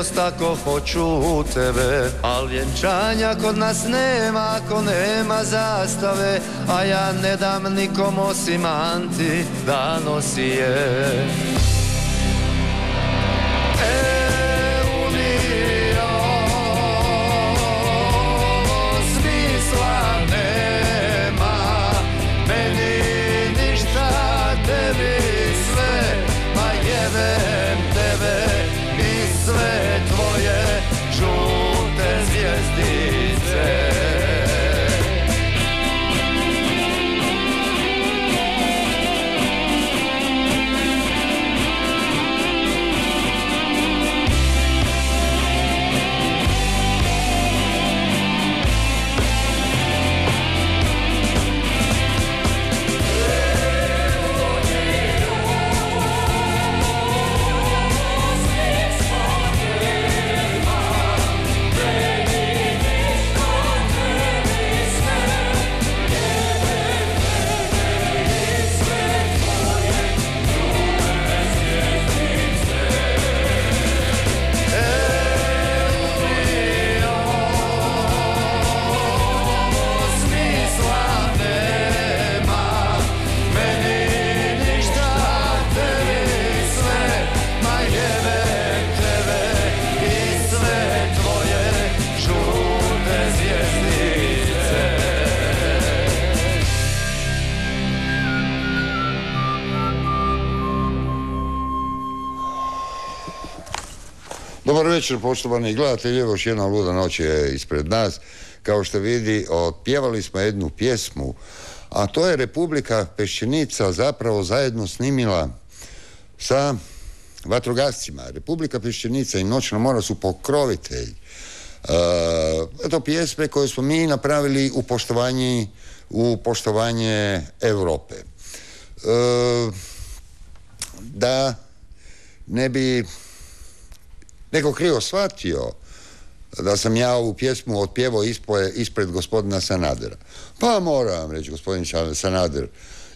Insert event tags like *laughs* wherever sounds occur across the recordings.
vjernost ako hoću u tebe. Al vjenčanja kod nas nema ako nema zastave A ja ne dam nikom osim Anti da nosi je Večer, poštovani gledatelji, još jedna luda noć je ispred nas. Kao što vidi, otpjevali smo jednu pjesmu, a to je Republika Pešćenica zapravo zajedno snimila sa vatrogascima. Republika Pešćenica i Noćna mora su pokrovitelj. E, to pjesme koje smo mi napravili u poštovanji u poštovanje Europe. E, da ne bi neko krivo shvatio da sam ja ovu pjesmu otpjevao ispoje, ispred gospodina Sanadera. Pa moram reći, gospodin Sanader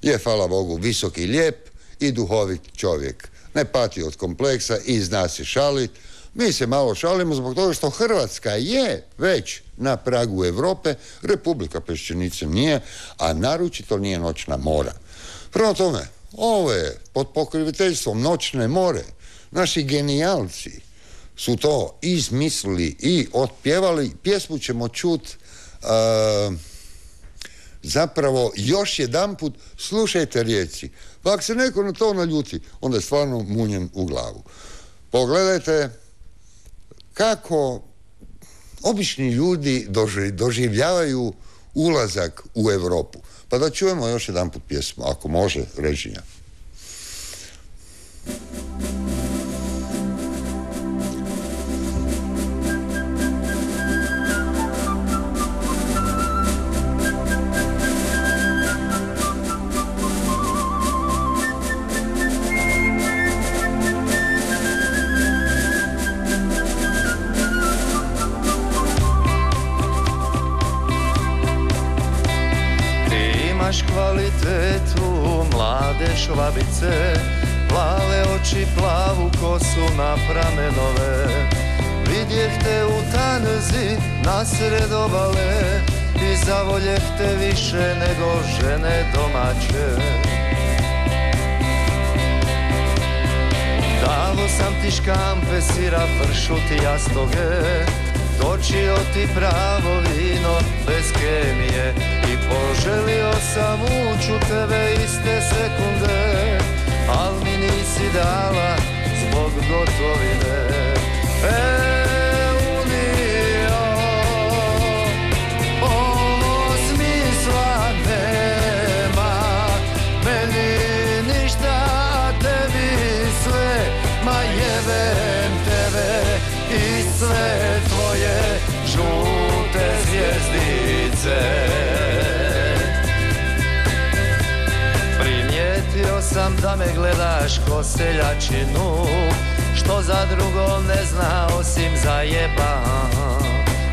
je, hvala Bogu, visok i lijep i duhovit čovjek. Ne pati od kompleksa i zna se šalit. Mi se malo šalimo zbog toga što Hrvatska je već na pragu Europe, Republika Pešćenica nije, a naročito nije noćna mora. Prema tome, ovo je pod pokriviteljstvom noćne more. Naši genijalci su to izmislili i otpjevali. Pjesmu ćemo čut uh, zapravo još jedanput slušajte rijeci. Pa ako se neko na to naljuti, onda je stvarno munjen u glavu. Pogledajte kako obični ljudi doži- doživljavaju ulazak u Europu. Pa da čujemo još jedanput pjesmu, ako može, režija. Švabice Plave oči, plavu kosu na pramenove. Vidjeh te u tanzi nasred obale I zavoljeh te više nego žene domaće. Davo sam ti škampe, sira, pršuti, jastoge. Točio ti pravo vino bez kemije I poželio sam uću tebe iste sekunde Al mi nisi dala zbog gotovine. E, Sam da me gledaš ko seljačinu. Što za drugo ne zna osim za jeba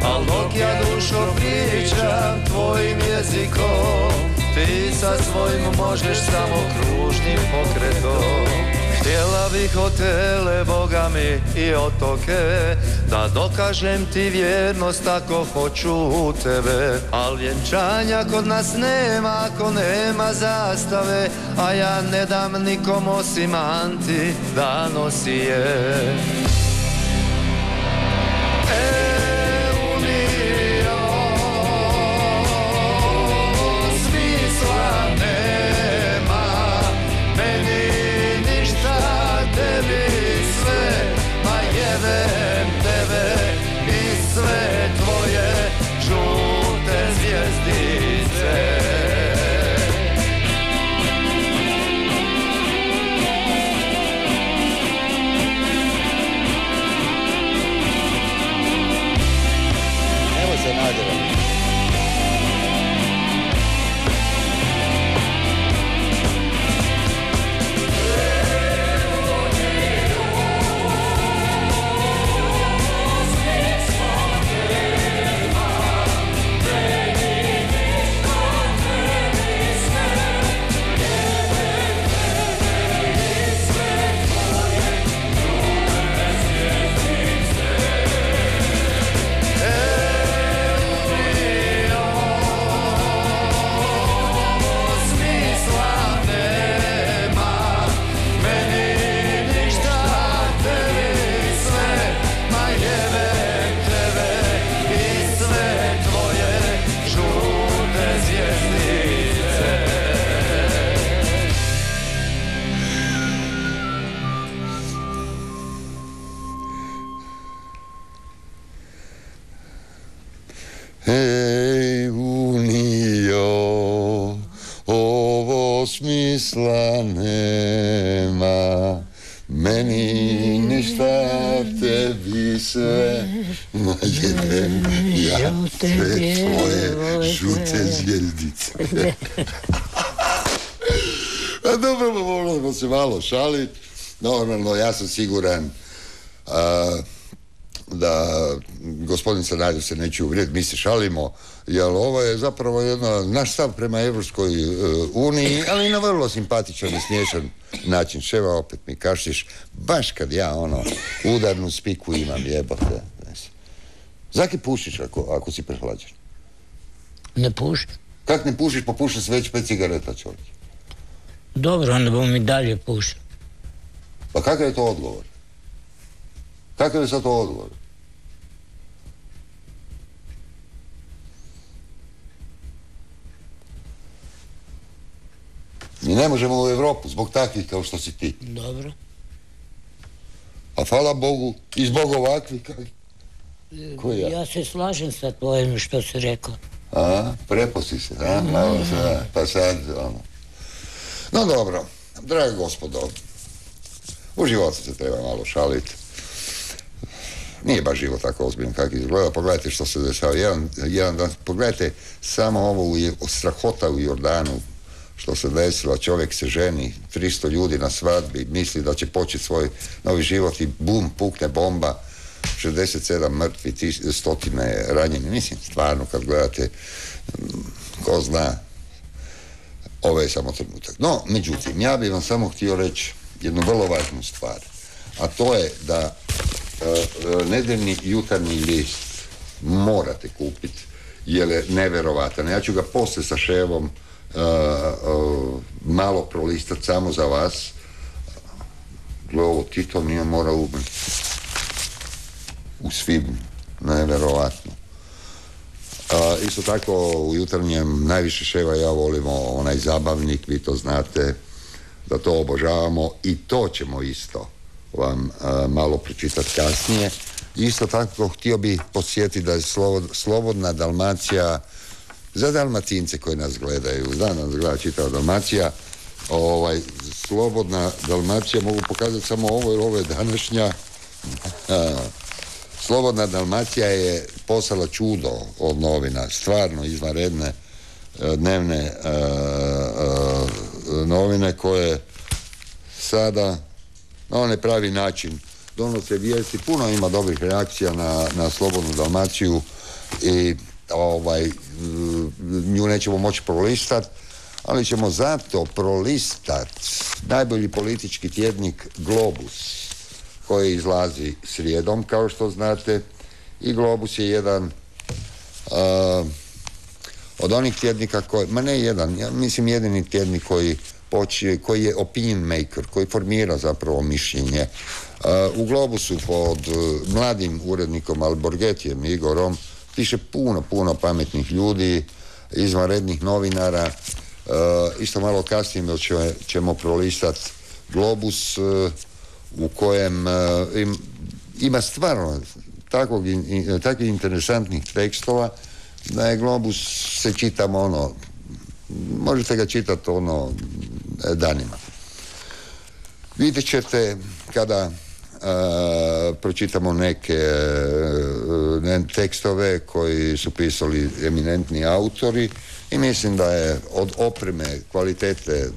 Al dok ja dušo pričam tvojim jezikom Ti sa svojim možeš samo kružnim pokretom Htjela bih hotele, boga mi i otoke Da dokažem ti vjernost ako hoću u tebe. Al vjenčanja kod nas nema ako nema zastave A ja ne dam nikom osim Anti da nosi je se malo šalit. Normalno, ja sam siguran da gospodin Sanader se neće uvrijediti, mi se šalimo, jer ovo je zapravo jedno, naš stav prema Evropskoj e, uniji, ali na vrlo simpatičan i smiješan način. Ševa, opet mi kašiš, baš kad ja ono udarnu spiku imam, jebote. Zaki pušiš ako, ako si prehlađen? Ne pušim. Kak ne pušiš, pa pušiš već pet cigareta čovjek. Dobro, onda bom i dalje pušao. Pa kakav je to odgovor? Kakav je sad to odgovor? Mi ne možemo u Europu zbog takvih kao što si ti. Dobro. A hvala Bogu i zbog ovakvih Koji ja? ja se slažem sa tvojim što si rekao. A, preposi se, a? Malo se, pa sad, ono. No dobro, dragi gospodo, u životu se treba malo šaliti. Nije baš život tako ozbiljno kako izgleda. Pogledajte što se dešava. Jedan, jedan dan, pogledajte samo ovo u, strahota u Jordanu što se desilo. Čovjek se ženi, 300 ljudi na svadbi, misli da će početi svoj novi život i bum, pukne bomba. 67 mrtvi, stotine ranjeni. Mislim, stvarno, kad gledate, ko zna, Ovo je samo trenutak. No, međutim, ja bih vam samo htio reći jednu vrlo važnu stvar. A to je da uh, nedeljni jutarnji list morate kupiti jer je neverovatan. Ja ću ga poslije sa ševom malo prolistati samo za vas. Gle, ovo Tito nije mora umrti. U svibnju. Neverovatno. Isto tako u jutarnjem najviše ševa ja volimo onaj zabavnik, vi to znate da to obožavamo i to ćemo isto vam malo pročitati kasnije. Isto tako htio bih podsjetiti da je Slobodna Dalmacija za Dalmatince koji nas gledaju, da nas gleda čitava Dalmacija, ovaj, Slobodna Dalmacija mogu pokazati samo ovo jer ovo je današnja Slobodna Dalmacija je poslala čudo od novina, stvarno izvanredne e, dnevne e, e, novine koje sada na onaj pravi način donose vijesti. Puno ima dobrih reakcija na, na Slobodnu Dalmaciju i ovaj, nju nećemo moći prolistat, ali ćemo zato prolistat najbolji politički tjednik Globus, koji izlazi srijedom, kao što znate, i Globus je jedan od onih tjednika koji, ma ne jedan, ja mislim jedini tjednik koji koji je opinion maker, koji formira zapravo mišljenje. u Globusu pod mladim urednikom Alborgetijem Igorom piše puno, puno pametnih ljudi, izvanrednih novinara. E, isto malo kasnije ćemo prolistati Globus e, u kojem e, ima stvarno takvog, takvih interesantnih tekstova da je Globus se čitam ono možete ga čitati ono danima. Vidjet ćete kada pročitamo neke ne, tekstove koji su pisali eminentni autori i mislim da je od opreme, kvalitete e,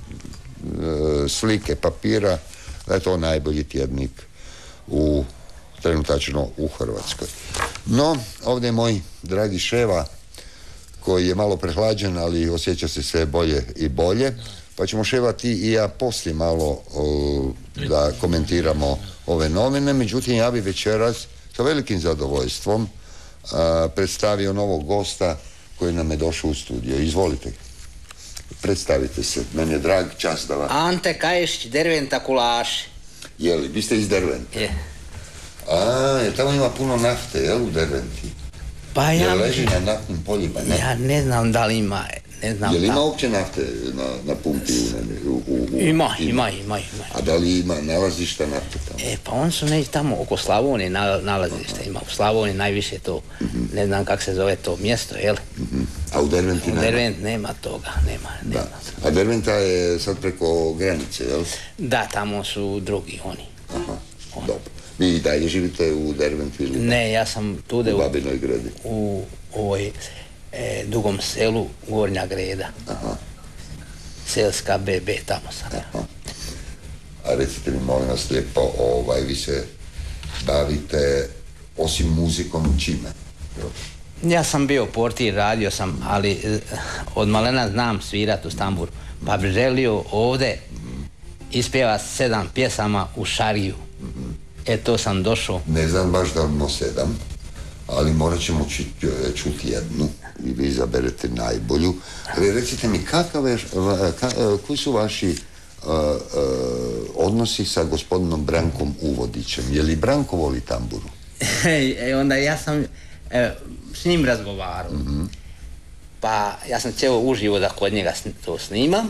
slike, papira da je to najbolji tjednik u trenutačno u Hrvatskoj. No, ovdje je moj dragi Ševa koji je malo prehlađen, ali osjeća se sve bolje i bolje. Pa ćemo Ševa ti i ja poslije malo da komentiramo ove novine, međutim ja bi večeras sa velikim zadovoljstvom predstavio novog gosta koji nam je došao u studio. Izvolite. Predstavite se. Meni je drag čast da vam... Ante Kaješić, Derventa Kulaši. Jeli, vi ste iz Derventa? Je. A, je tamo ima puno nafte, jel, u Derventi? Pa ja... leži na naftnim poljima, ne? Ja ne znam da li ima, ne znam Je li ima uopće nafte na, na pumpi u, u, u, ima, ima, ima, ima, A da li ima nalazišta nafte tamo? E, pa on su neći tamo oko Slavonije nalazišta ima. U Slavoniji najviše to, mhm. ne znam kako se zove to mjesto, jel? Mhm. A u Derventi nema? U Dervent nema toga, nema, nema. Da. A Derventa je sad preko granice, jel? Da, tamo su drugi oni. Aha, dobro. Vi i dalje živite u Derventu ili? Ne, ja sam tude u... Babinoj gradi? U ovoj e, dugom selu Gornja Greda. Aha. Selska BB, tamo sam Aha. A recite mi, molim vas lijepo, ovaj, vi se bavite osim muzikom čime? Ja sam bio portir, radio sam, ali e, od malena znam svirat u Stamburu. Pa bi želio ovdje ispjeva sedam pjesama u Šariju. E to sam došao. Ne znam baš da imamo sedam, ali morat ćemo čuti jednu i vi izaberete najbolju. Ali recite mi, kakav je, koji su vaši odnosi sa gospodinom Brankom Uvodićem? Je li Branko voli tamburu? *laughs* e, onda ja sam e, s njim razgovarao. Mhm. Pa ja sam cijelo uživo da kod njega to snimam,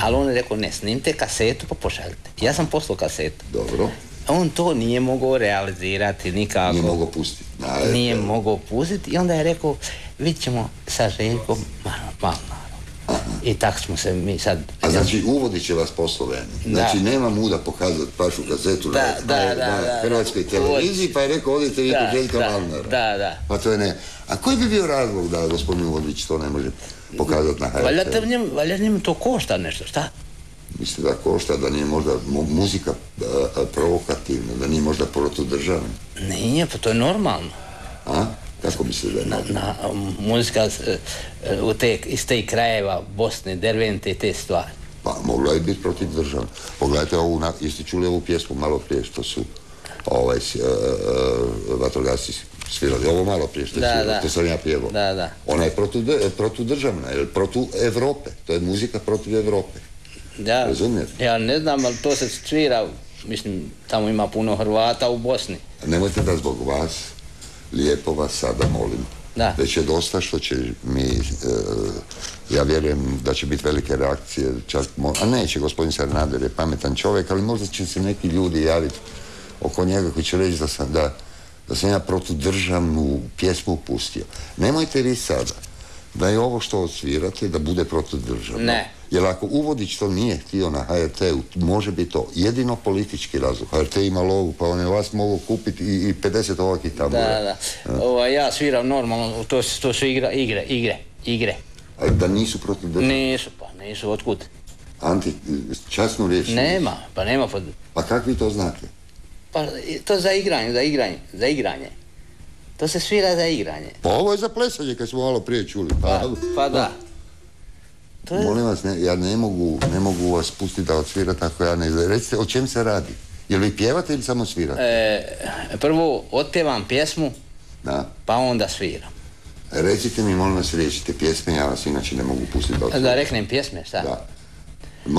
ali on je rekao ne, snimte kasetu pa pošaljite. Ja sam poslao kasetu. Dobro on to nije mogao realizirati nikako. Nije mogao pustiti. Nije mogao pustiti i onda je rekao, vidit ćemo sa Željkom malo, malo, I tako smo se mi sad... A znači uvodit će vas posloveni. Znači nema muda pokazati pašu kazetu da, na, da, da, hrvatskoj televiziji, pa je rekao odite vi kod Željka Malnara. Da, da. Pa to je ne. A koji bi bio razlog da gospodin Uvodić to ne može pokazati na HRT? Valjda to košta nešto, šta? Mislite da košta, da nije možda muzika provokativna, da nije možda protodržavna? Nije, pa to je normalno. A? Kako se da na, na muzika u te, iz te krajeva Bosne, Dervente i te stvari. Pa mogla je biti protiv države. Pogledajte ovu, na, jeste čuli ovu pjesmu malo prije što su ovaj, uh, vatrogasci svirali. Ovo malo prije što Da, svirali, da. to sam ja pjevao. Da, da. Ona je protu, protudržavna, jer protu Evrope. To je muzika protiv Evrope. Da, Razumijete? ja ne znam, ali to se svira, mislim, tamo ima puno Hrvata u Bosni. Nemojte da zbog vas, lijepo vas sada molim. Da. Već je dosta što će mi, e, ja vjerujem da će biti velike reakcije, čak, mo- a neće, gospodin Sanader je pametan čovjek, ali možda će se neki ljudi javiti oko njega koji će reći da sam, da, da sam ja protudržavnu pjesmu pustio. Nemojte vi sada da je ovo što odsvirate da bude protudržavno. Ne. Jer ako Uvodić to nije htio na HRT-u, može biti to jedino politički razlog. HRT ima lovu, pa on je vas mogu kupiti i, i 50 ovakvih tambura. Da, da. Ovaj, ja sviram normalno, to, to su igra, igre, igre, igre. A da nisu protiv države. Nisu, pa nisu, otkud? Anti, časnu riječ. Nema, pa nema, pod, Pa kako vi to znate? pa to za igranje, za igranje, za igranje. To se svira za igranje. Pa ovo je za plesanje kad smo malo prije čuli. Pa, Pa, pa da. To je, Molim vas, ne, ja ne mogu, ne mogu vas pustiti da odsvirate ako ja ne znam. Recite, o čem se radi? Jel vi pjevate ili samo svirate? e, prvo otpjevam pjesmu, Da. pa onda sviram. Recite mi, molim vas, riješite pjesme, ja vas inače ne mogu pustiti da Da odsvirate. reknem pjesme, šta? Da.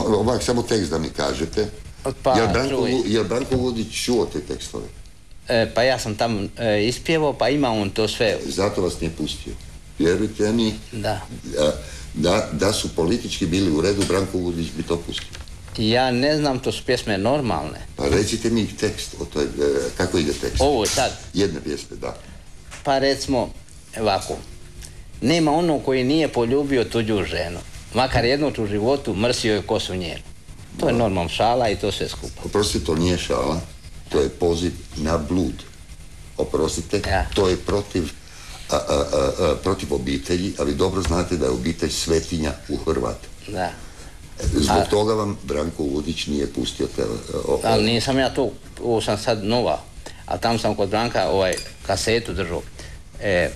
Ovak, samo tekst da mi kažete. Pa, jel, Branko, jel Vudić čuo te tekstove? E, pa ja sam tamo e, ispjevao, pa ima on to sve. Zato vas nije pustio. Vjerujte mi, Da. Da, da su politički bili u redu, Branko Vudić bi to pustio. Ja ne znam, to su pjesme normalne. Pa recite mi tekst, o toj, e, kako ide tekst? Ovo sad, Jedne pjesme, da. pa recimo, ovako. Nema ono koji nije poljubio tuđu ženu. Makar jednog u životu mrsio je kosu njenu. To je normalno šala i to sve skupa. Oprostite, to nije šala, to je poziv na blud. Oprostite, Ja. to je protiv, a, a, a, protiv obitelji, ali dobro znate da je obitelj svetinja u Hrvatu. Da. Zbog toga vam Branko Vudić nije pustio te... o- o- Ali nisam ja to, ovo sam sad nova. A tam sam kod Branka ovaj kasetu držao. E,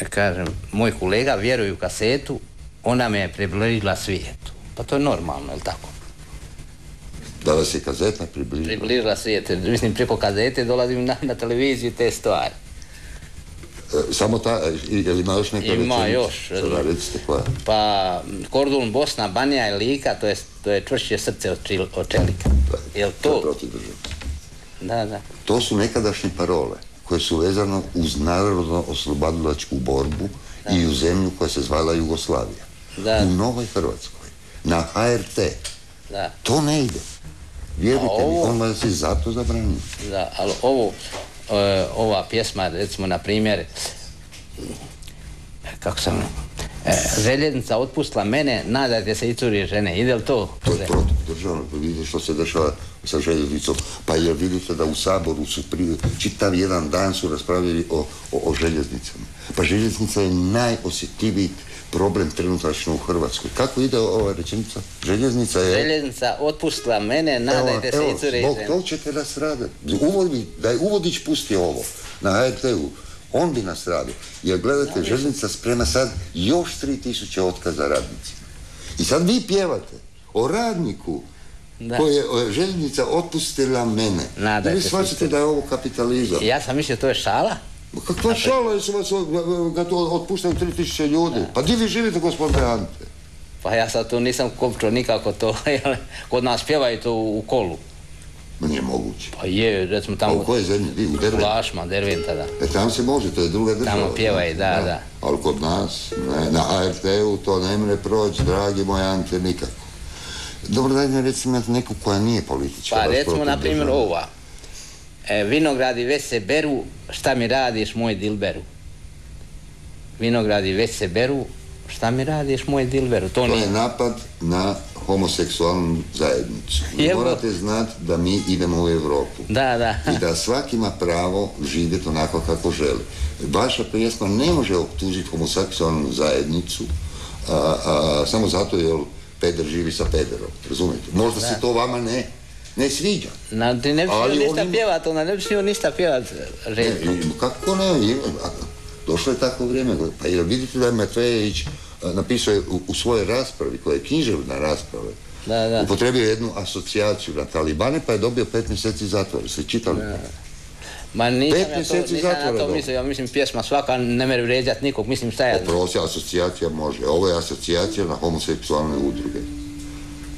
kažem, moj kolega vjeruje u kasetu, ona me je približila svijetu. Pa to je normalno, je tako? Da vas je kazeta približila. Približila svijetu. Mislim, preko kazete dolazim na, na televiziju te stvari. E, Samo ta, e, je li ima još neka Ima rečenica? još. Sada recite koja. Pa Kordun, Bosna, Banija i Lika, to je, to je čvršće srce od, čil- od čelika. Jel je to? protiv države. Da, da. To su nekadašnje parole koje su vezano uz narodno oslobodilačku borbu i u zemlju koja se zvala Jugoslavija. Da. U Novoj Hrvatskoj. Na HRT. Da, To ne ide. Vjerujte A mi, ovo- on vas je zato zabranio. da, ali ovo, e, ova pjesma, recimo, na primjer, kako sam, e, željeznica otpustila mene, nadajte se i curi žene, ide li to? To je pa vidite što se dešava sa željeznicom. Pa jer vidite da u Saboru su pri, čitav jedan dan su raspravljali o, o, o željeznicama. Pa željeznica je najosjetljiviji problem trenutačno u Hrvatskoj. Kako ide ova rečenica? Željeznica je... Željeznica otpustila mene, nadajte se i žene. tog ćete nas raditi. Da je Uvodić pustio ovo na HRT-u, on bi nas radio. Jer gledajte, željeznica sprema sad još 3000 otkaza radnicima. I sad vi pjevate o radniku Da. koje je željeznica otpustila mene. Nadajte vi shvaćate da je ovo kapitalizam. Ja sam mislio to je šala. Kakva šala je vas otpuštaju 3000 ljudi? Pa di vi živite, gospodine Ante? Pa ja sad to nisam kopčao nikako to, *laughs* jer kod nas pjevaju to u, kolu. Ma nije moguće. Pa je, recimo tamo u kojoj zemlji? Vi u u Dervetu? Lašma, Derventa, da. E tam se može, to je druga država. Tamo pjevaju, da, da. Ali kod nas, ne, na ART-u to ne mre proći, dragi moj Ante, nikako. Dobro, daj mi recimo neku koja nije politička. Pa recimo, na primjer, ova. E, vinogradi već se beru, šta mi radiš, moj dilberu? Vinogradi već se beru, šta mi radiš, moj dilberu? To To nije... je napad na homoseksualnu zajednicu. Vi morate znati da mi idemo u Europu. Da, da. I da svaki ima pravo živjeti onako kako želi. Vaša pjesma ne može optužiti homoseksualnu zajednicu a, a, samo zato jer peder živi sa pederom. Razumijete? Možda se to vama ne, ne sviđa. Na, ti ne bi smio ništa pjevat, ona ne bi smio ništa pjevat, Ne, kako ne? Došlo je tako vrijeme. Pa jel vidite da je Matvejević napisao u, svojoj raspravi, koja je književna rasprava, da, da. upotrebio jednu asocijaciju na Talibane, pa je dobio pet mjeseci zatvora. Ste čitali? Ma nisam Pet mjeseci ja to, nisam to mislio, ja mislim pjesma svaka ne mere vrijeđat nikog, mislim šta je... Oprosti, asocijacija može. Ovo je asocijacija na homoseksualne udruge.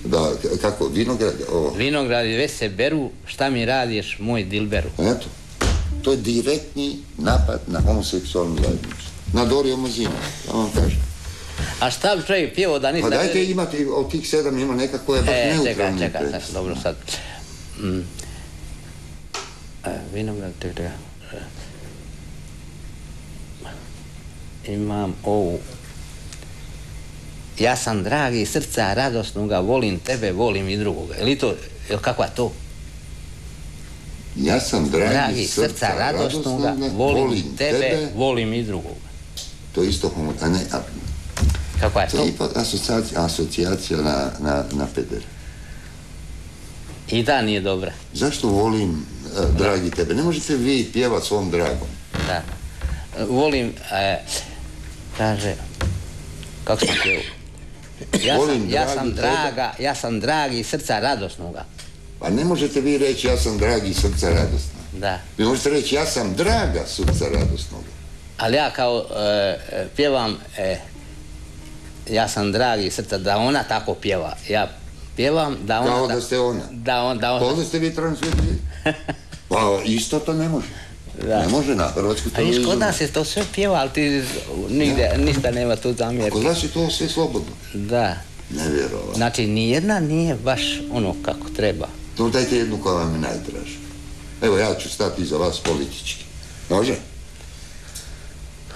Da, kako, vinograd... Ovo. Vinogradi već se beru, šta mi radiš, moj dilberu. Eto, to je direktni napad na homoseksualnu zajednicu. Na Dorio Mozina, ja vam kažem. A šta bi čovjek pjevao da nisam... Pa dajte imate, od tih sedam ima nekako je baš e, neutralni čekaj, čekaj, dobro sad. Mm. E, vinograd, čekaj, e. Imam ovu ja sam dragi srca radosnoga, volim tebe, volim i drugoga. Je li to, je li kakva to? Ja sam dragi, dragi srca, srca radosnoga, volim, volim tebe, tebe, volim i drugoga. To je isto homo... A ne, a, Kakva je to? To je ipak asocijacija, asocijacija na, na, na peder. I da nije dobra. Zašto volim uh, dragi tebe? Ne možete vi pjevati svom dragom. Da. Volim, e, kaže, kako sam pjevao? Ja sam, ja sam draga, ja sam dragi srca radosnoga. Pa ne možete vi reći ja sam dragi srca radosnoga. Da. Vi možete reći ja sam draga srca radosnoga. Ali ja kao e, pjevam e, ja sam dragi srca da ona tako pjeva. Ja pjevam da ona... Kao da, ste ona. Da, on, da ona... Pa ste vi transvjetili? *laughs* Pa isto to ne može. Da. Ne može na Hrvatsku televiziju. A kod nas je to sve pjeva, ali ti nigdje, ništa nema tu zamjerke. Kod nas je to sve slobodno. Da. Nevjerovatno. Znači, nijedna nije baš ono kako treba. To dajte jednu koja vam je najdraža. Evo, ja ću stati za vas politički. Može?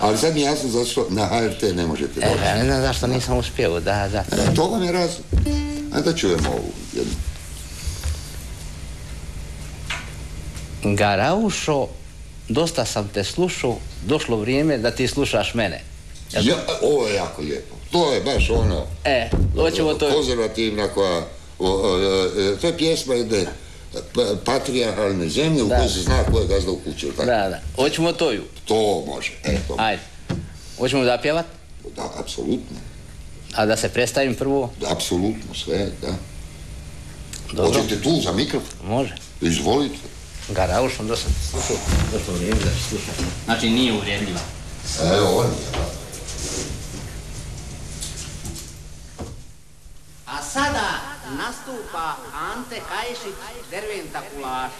Ali sad mi jasno zašto na HRT ne možete doći. E, ja ne znam zašto nisam uspio, da, da. E, to vam je razlog. Ajde da čujemo ovu jednu. Garaušo dosta sam te slušao, došlo vrijeme da ti slušaš mene. Ja, ovo je jako lijepo. To je baš ono... E, hoćemo to... Konzervativna koja... E, to je pjesma jedne patrijarhalne zemlje u kojoj se zna ko je gazda u kući. Da, da. Hoćemo to ju. To može. E, to Ajde. Hoćemo zapjevat? Da, apsolutno. A da se predstavim prvo? Da, apsolutno, sve, da. Dobro. Hoćete tu za mikrofon? Može. Izvolite. Garaušom dosta slušao, dosta vrijeme da slušao. Znači nije uvrijedljiva. Evo, on je. A sada nastupa Ante Kajšić, Derventa Kulaš.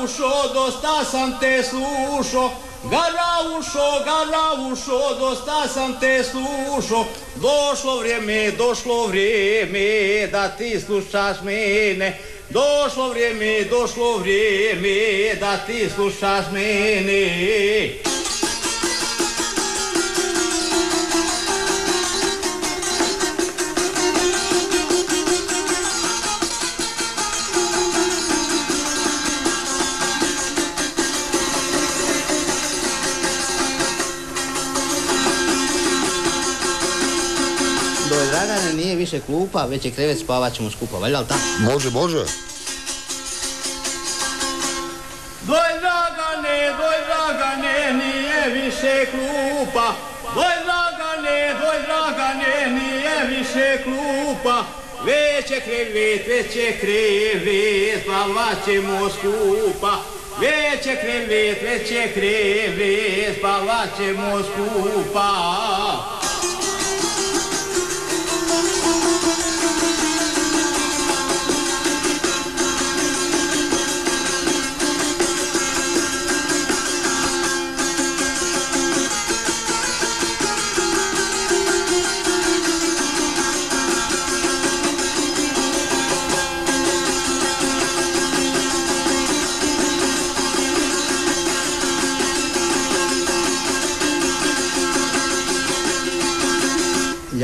Garaušo, dosta sam te slušo, Garaušo, garaušo, dosta sam te slušo, došlo vrijeme, došlo vrijeme, da ti slušaš mene. Došlo vrijeme, došlo vrijeme, da ti slušaš mene. Više klupa, već je krevet, spavat ćemo skupa, valja li tako? Može, može. Doj dragane, doj dragane, nije više klupa. Doj dragane, doj dragane, nije više klupa. Već je krevet, već je krevet, spavat ćemo skupa. Već je krevet, već je krevet, spavat ćemo skupa.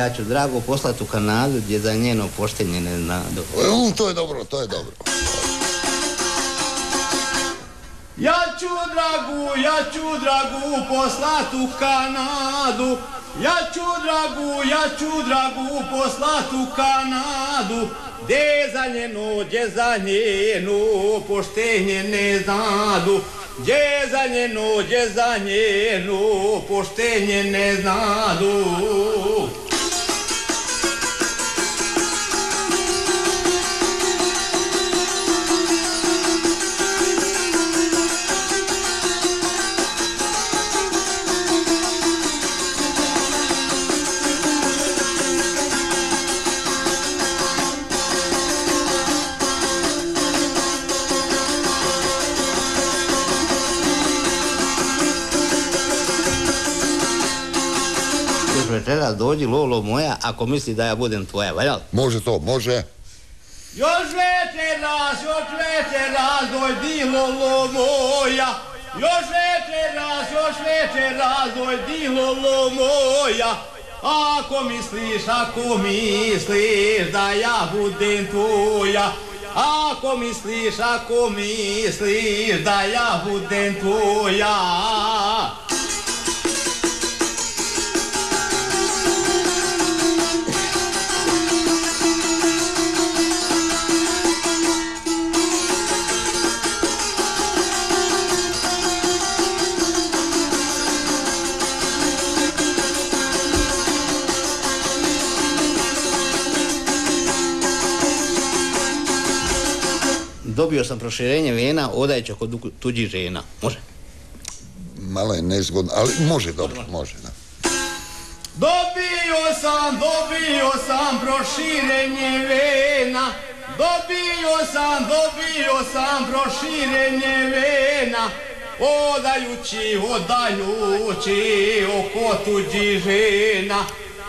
Ja ću drago poslati u Kanadu gdje za njeno poštenje ne zna. to je dobro, to je dobro. Ja ću dragu, ja ću dragu poslat u Kanadu. Ja ću dragu, ja ću dragu poslat u Kanadu. Gde za njenu, gdje za njenu poštenje ne znadu. Gdje za njenu, gdje za njenu poštenje ne znadu. Večeras dođi Lolo moja ako misli da ja budem tvoja, valjal? Može to, može. Još večeras, još večeras dojdi Lolo moja. Još večeras, još večeras dojdi Lolo moja. Ako misliš, ako misliš da ja budem tvoja. Ako misliš, ako misliš da ja budem tvoja. Dobio sam proširenje vena, odajeća kod tuđih žena. Može? Malo je nezgodno, ali može dobro, može, da. Dobio sam, dobio sam proširenje vena, dobio sam, dobio sam proširenje vena, odajući, odajući oko tuđih žena,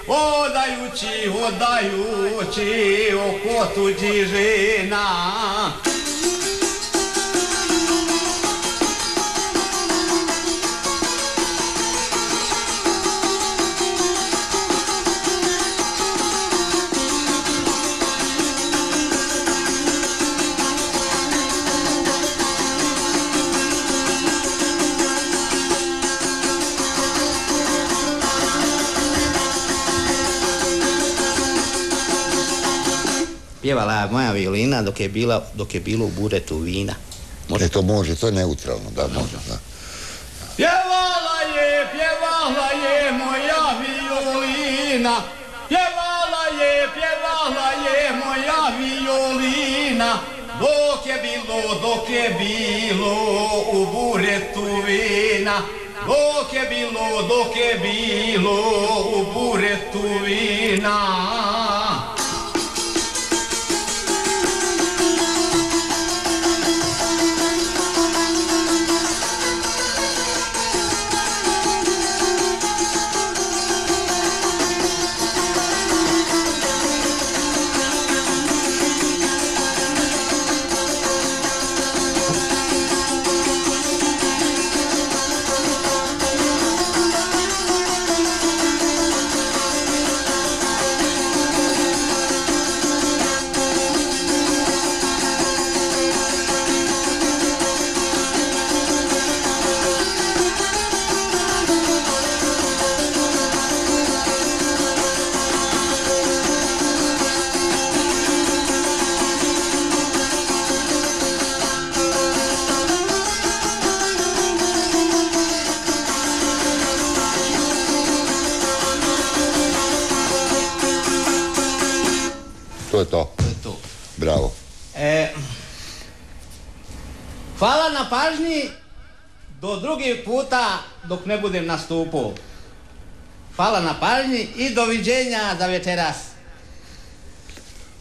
odajući, odajući oko tuđih žena. Pjevala moja violina dok je, bila, dok je bilo u buretu vina. Može? E, to može, to je neutralno, da, može, da. Pjevala je, pjevala je moja violina, pjevala je, pjevala je moja violina, dok je bilo, dok je bilo u buretu vina, dok je bilo, dok je bilo u buretu vina. Drugi puta dok ne budem nastupao. Hvala na pažnji i doviđenja za večeras.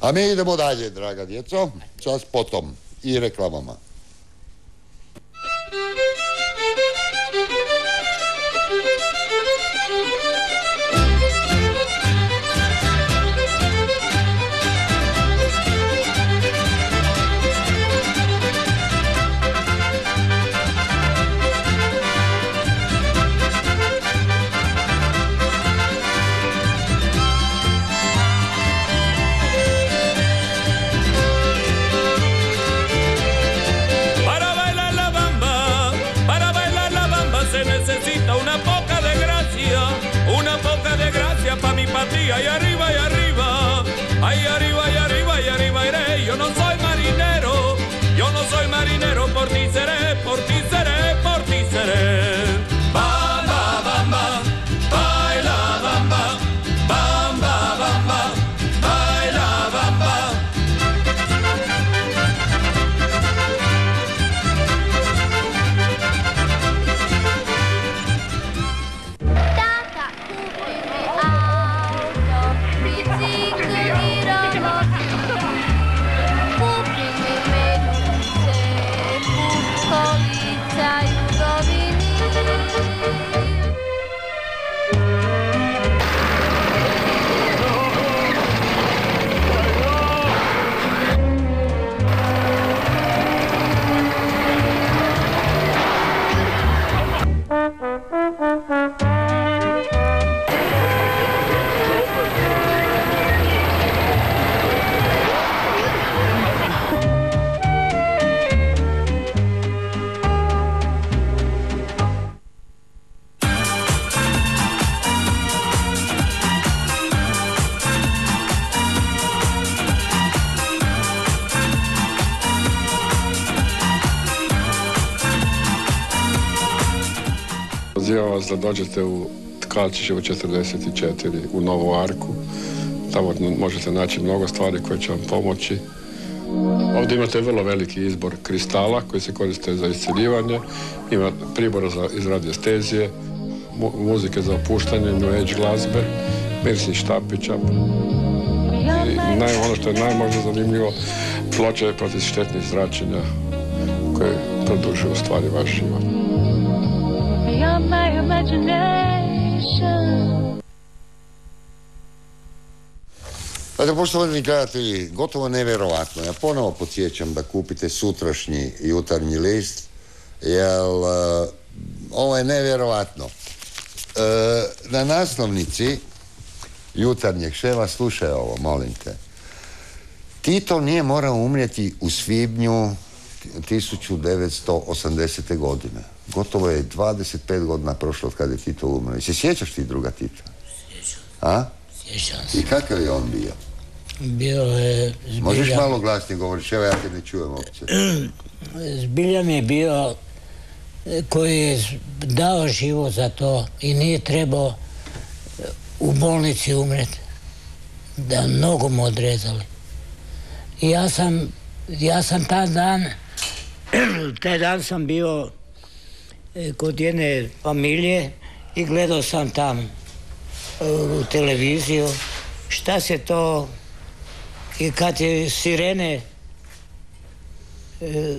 A mi idemo dalje, draga djeco, čas potom i reklamama. Vas da dođete u Tkalčićevo 44 u Novu Arku. Tamo možete naći mnogo stvari koje će vam pomoći. Ovdje imate vrlo veliki izbor kristala koji se koriste za isceljivanje. Ima pribora za iz radiostezije, mu- muzike za opuštanje, new age glazbe, mirisnih štapića. Naj, ono što je najmožda zanimljivo, ploče protiv štetnih zračenja koje produžuju stvari vaš život. My imagination. Dakle, poštovani gledatelji, gotovo nevjerovatno. Ja ponovo podsjećam da kupite sutrašnji jutarnji list, jer e, ovo je nevjerovatno. E, na naslovnici jutarnjeg ševa, slušaj ovo, molim te. Tito nije morao umrijeti u svibnju 1980. godine. Gotovo je 25 godina prošlo od kada je Tito umro. I se sjećaš ti druga Tita? A? Sjećam se. I kakav je on bio? Bio je Možeš zbilja, malo glasnije govoriti, evo ja te ne čujem uopće. *clears throat* zbilja mi je bio koji je dao život za to i nije trebao u bolnici umreti. Da nogu mu odrezali. I ja sam, ja sam taj dan, *clears throat* taj dan sam bio kod jedne familije i gledao sam tam e, u televiziju. Šta se to i kad je sirene e,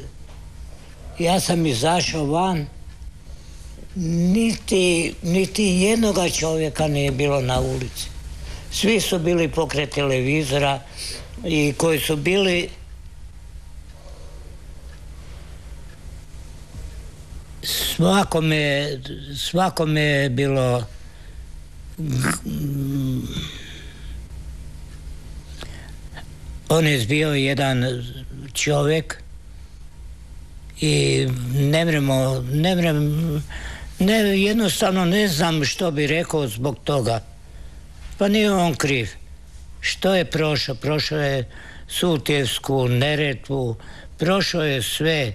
ja sam izašao van niti, niti jednoga čovjeka nije bilo na ulici. Svi su bili pokraj televizora i koji su bili svakome svakome je bilo on je bio jedan čovjek i ne vremo, ne vrem, ne, jednostavno ne znam što bi rekao zbog toga. Pa nije on kriv. Što je prošao? Prošao je Sutjevsku, Neretvu, prošao je sve,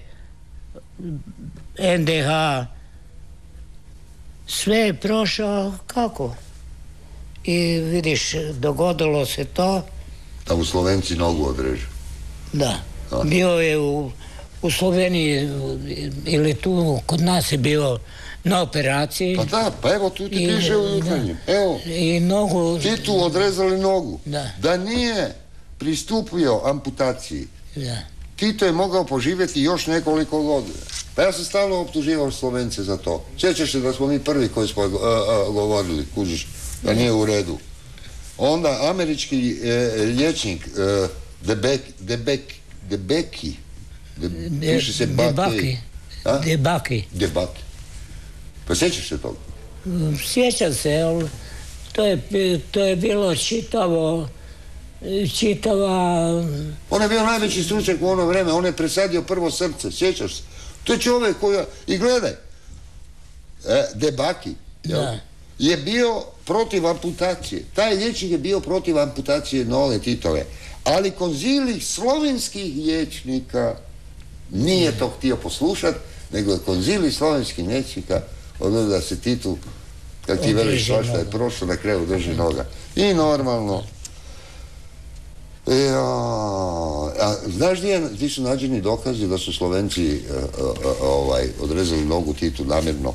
NDH, sve je prošao kako? I vidiš, dogodilo se to, Da mu Slovenci nogu odrežu. da. A. Bio je u, u Sloveniji ili tu kod nas je bio na operaciji Pa da, pa evo tu ti I- piše u da. Evo, i nogu Titu odrezali nogu. Da. nije pristupio amputaciji, da. Tito je mogao poživjeti još nekoliko godina. Pa ja sam stalno optuživao Slovence za to. Sjećaš se da smo mi prvi koji smo a, a, govorili, kužiš, da nije u redu. Onda američki e, liječnik Debek, Debek, Debeki, De, De- piše se. A? Debaki. Debaki. Pa sjećaš se toga? Sjećam se, ali to je, to je bilo čitavo, čitava, On je bio najveći stručnjak u ono vrijeme, on je presadio prvo srce, sjećaš se? To je čovjek koji, i gledaj, e, Debaki, je bio protiv amputacije. Taj liječnik je bio protiv amputacije nove Titove. Ali konzili slovenskih liječnika nije to htio poslušati, nego je konzili slovenskih liječnika odnosno da se Titu, kad ti veliš svašta je prošlo, na kraju drži noga. I normalno, a znaš gdje, su nađeni dokazi da su Slovenci e, e, e, ovaj, odrezali nogu Titu namjerno?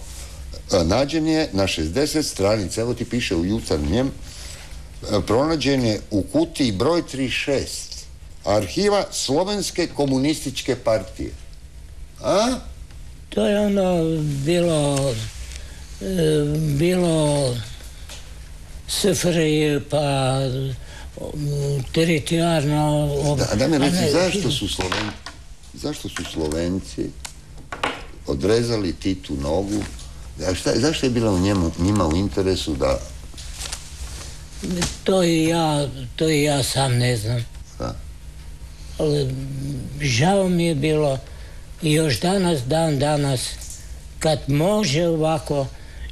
E, nađen je na 60 stranica, evo ti piše u jutarnjem, e, pronađen je u kutiji broj 36 arhiva Slovenske komunističke partije. A? To je ono bilo, e, bilo SFRJ pa teritorijalno... Da, da mi reci, ne, zašto su Slovenci, zašto su Slovenci odrezali Titu nogu? A šta, zašto je bilo u njemu, njima u interesu da... To i ja, to i ja sam ne znam. Da. Ali žao mi je bilo i još danas, dan danas, kad može ovako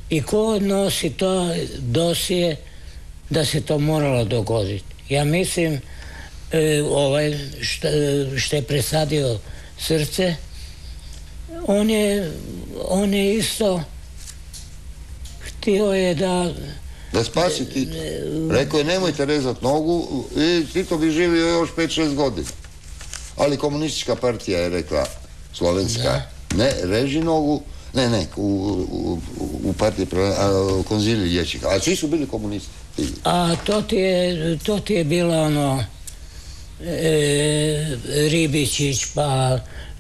i ko nosi to dosije, da se to moralo dogoditi. Ja mislim, e, ovaj što, što je presadio srce, on je, on je isto htio je da Da spasi Tito. Rekao je nemojte rezati nogu i Tito bi živio još 5-6 godina. Ali komunistička partija je rekla, slovenska, ne, reži nogu, ne, ne, u, u, u partiji, konziliji liječnika. A svi su bili komunisti. A to ti je, to ti je bilo ono e, Ribičić pa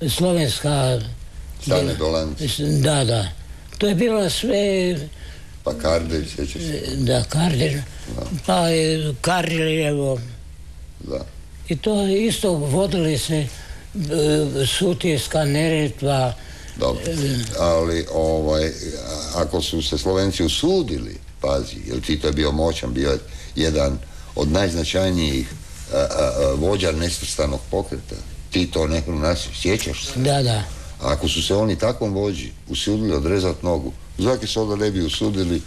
slovenska Stane Dolanc, da da. To je bilo sve pa Kardelj, sjećaš se. da Kardelj pa je Kardeljevo Da. i to isto vodili se e, Sutjeska, Neretva. Dobro, ali ovaj, ako su se Slovenci usudili, pazi, jer Tito je bio moćan, bio je jedan od najznačajnijih a, a, a, vođa nesvrstanog pokreta. Tito neku nas, sjećaš se? da da Ako su se oni takvom vođi usudili odrezati nogu, zaki se onda ne bi usudili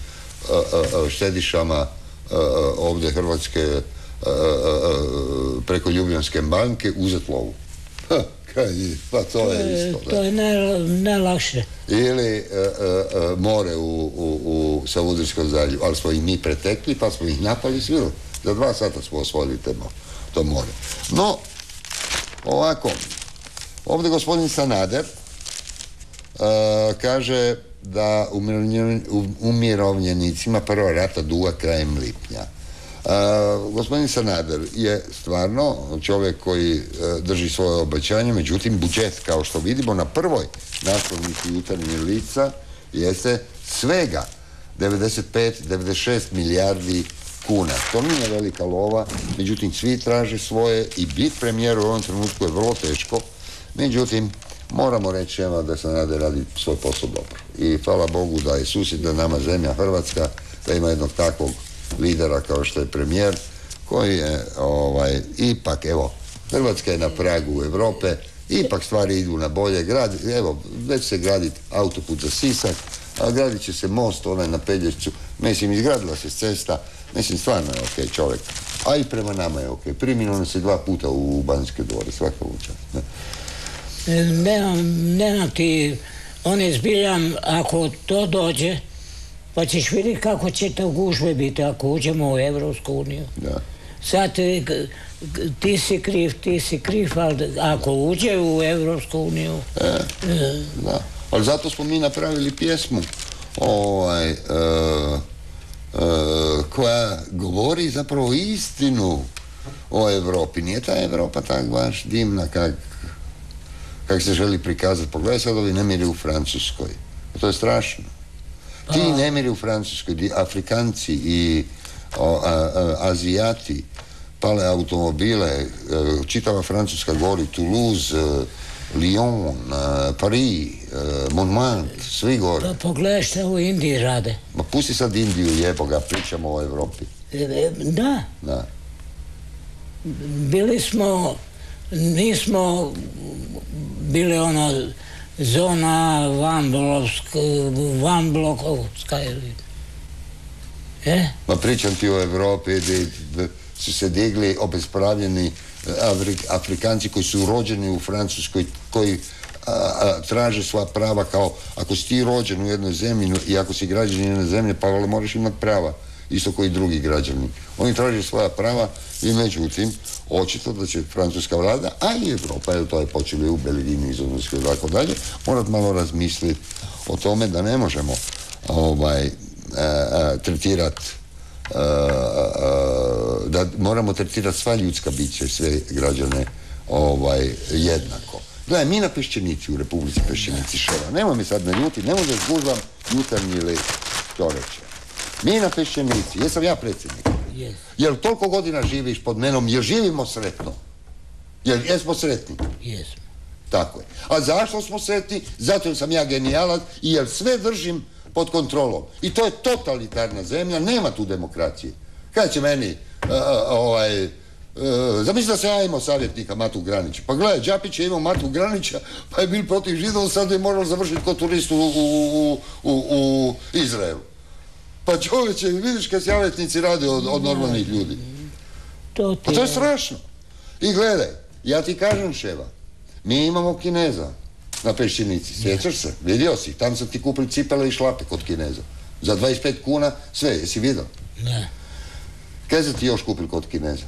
a, a, a, štedišama a, a, ovdje Hrvatske a, a, a, preko Ljubljanske banke uzeti lovu. Ha, pa to je isto. da. to je naj, najlakše ili e, e, more u, u, u Savudrijskom zalju, ali smo ih mi pretekli pa smo ih napali svi. Za dva sata smo osvojili to more. No, ovako, ovdje gospodin Sanader e, kaže da umirovljenicima prva rata duga krajem lipnja. E, gospodin Sanader je stvarno čovjek koji e, drži svoje obećanje, međutim budžet kao što vidimo na prvoj naslovnici jutarnjih lica jeste svega 95-96 milijardi kuna. To nije velika lova, međutim svi traže svoje i bit premijer u ovom trenutku je vrlo teško, međutim moramo reći evo da Sanader radi svoj posao dobro. I hvala Bogu da je susjedna nama zemlja Hrvatska, da ima jednog takvog lidera kao što je premijer, koji je ovaj, ipak, evo, Hrvatska je na pragu Europe, ipak stvari idu na bolje, grad, evo, već se gradi autoput za Sisak, a gradit će se most onaj na Pelješću, mislim, izgradila se cesta, mislim, stvarno je okej čovjek, a i prema nama je okej, primio nas je dva puta u Banjske dvore, svaka uča. Ne? E, Nemam, nemam ti, on je zbiljam, ako to dođe, pa ćeš vidjeti kako će to gužve biti ako uđemo u Evropsku uniju. Da. Sad e, ti si kriv, ti si kriv, ali ako uđe u Evropsku uniju, e, Da, ali zato smo mi napravili pjesmu ovaj, e, e, koja govori zapravo istinu o Europi. Nije ta Europa tak baš dimna kak, kak se želi prikazati. Pogledaj sad ovi nemiri u Francuskoj. To je strašno. Ti nemiri u Francuskoj, di Afrikanci i o, a- a- Azijati pale automobile, e, čitava Francuska gori, Toulouse, e, Lyon, e, Paris, Montmartre, svi gore. pa pogledaj šta u Indiji rade. Ma pusti sad Indiju jebo ga, pričamo o Europi. E, e, Da, Da. bili smo, nismo bili ono zona Vanblokovska ili E? Ma pričam ti o Europi gdje su se digli obespravljeni e, Afri- Afrikanci koji su rođeni u Francuskoj, koji traže svoja prava kao ako si ti rođen u jednoj zemlji i ako si građanin jedne zemlje pa valjda moraš imati prava isto koji drugi građani. Oni traže svoja prava i međutim očito da će francuska vlada, a i Evropa, jer to je počeli u Belgiji, Nizozemskoj i tako dalje, morat malo razmisliti o tome da ne možemo ovaj, tretirati da moramo tretirati sva ljudska bića i sve građane ovaj, jednako. Gledaj, mi na Pešćenici u Republici Pešćenici ševa, nemoj mi sad naljuti, ne možeš gužvam jutarnji list, to reče. Mi na Pešćenici, jesam ja predsjednik, Jes. jel toliko godina živiš pod menom, jer živimo sretno? Jel jesmo sretni? Jesmo. Tako je. A zašto smo sretni? Zato jer sam ja genijalac i jer sve držim pod kontrolom. I to je totalitarna zemlja, nema tu demokracije. Kada će meni, a, a, ovaj, e, zamisli da se ja imao savjetnika Matu Granića. Pa gledaj, Đapić je imao Matu Granića, pa je bil protiv židova, sad je morao završiti kod turist u, u, u, u, u Izraelu. Pa čovječe, vidiš kad savjetnici rade od, od normalnih ljudi. To ti Pa to je strašno. I gledaj, ja ti kažem ševa, mi imamo Kineza na Pešćenici, sjećaš se? Vidio si, tam sam ti kupili cipele i šlape kod Kineza. Za 25 kuna, sve, jesi vidio? Ne. Kaj ste ti još kupili kod Kineza?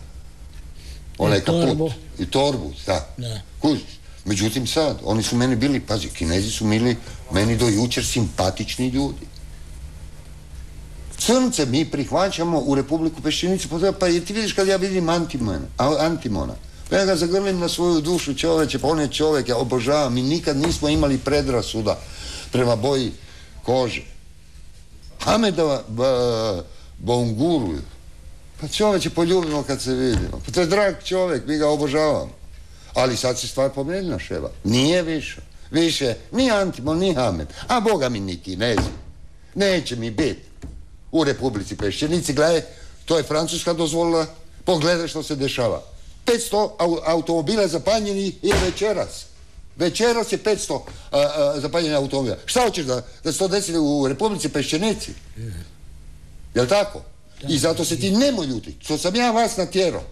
Onaj kaput. torbu. I torbu, da. Da. Kužiš? Međutim sad, oni su meni bili, pazi, Kinezi su bili meni do jučer simpatični ljudi. Crnce mi prihvaćamo u Republiku Pešćenicu, pa, da- pa ti vidiš kad ja vidim Antimona, Antimona, pa ja ga zagrlim na svoju dušu čoveče, pa on je čovjek, ja obožavam, mi nikad nismo imali predrasuda prema boji kože. Hamedova Bonguru, pa čoveče poljubimo kad se vidimo, pa to je drag čovjek, mi ga obožavamo. Ali sad se stvar promijenila ševa, nije više, više ni Antimon, ni Hamed, a boga mi ni Kinezi, neće mi biti u Republici Pešćenici, gledaj, to je Francuska dozvolila, pogledaj što se dešava. 500 au- automobila zapaljenih je večeras. Večeras je 500 a, a, zapaljenih automobila. Šta hoćeš da, da se to desi u Republici Pešćenici? Jel tako? I zato se ti nemoj ljuti, što sam ja vas natjerao.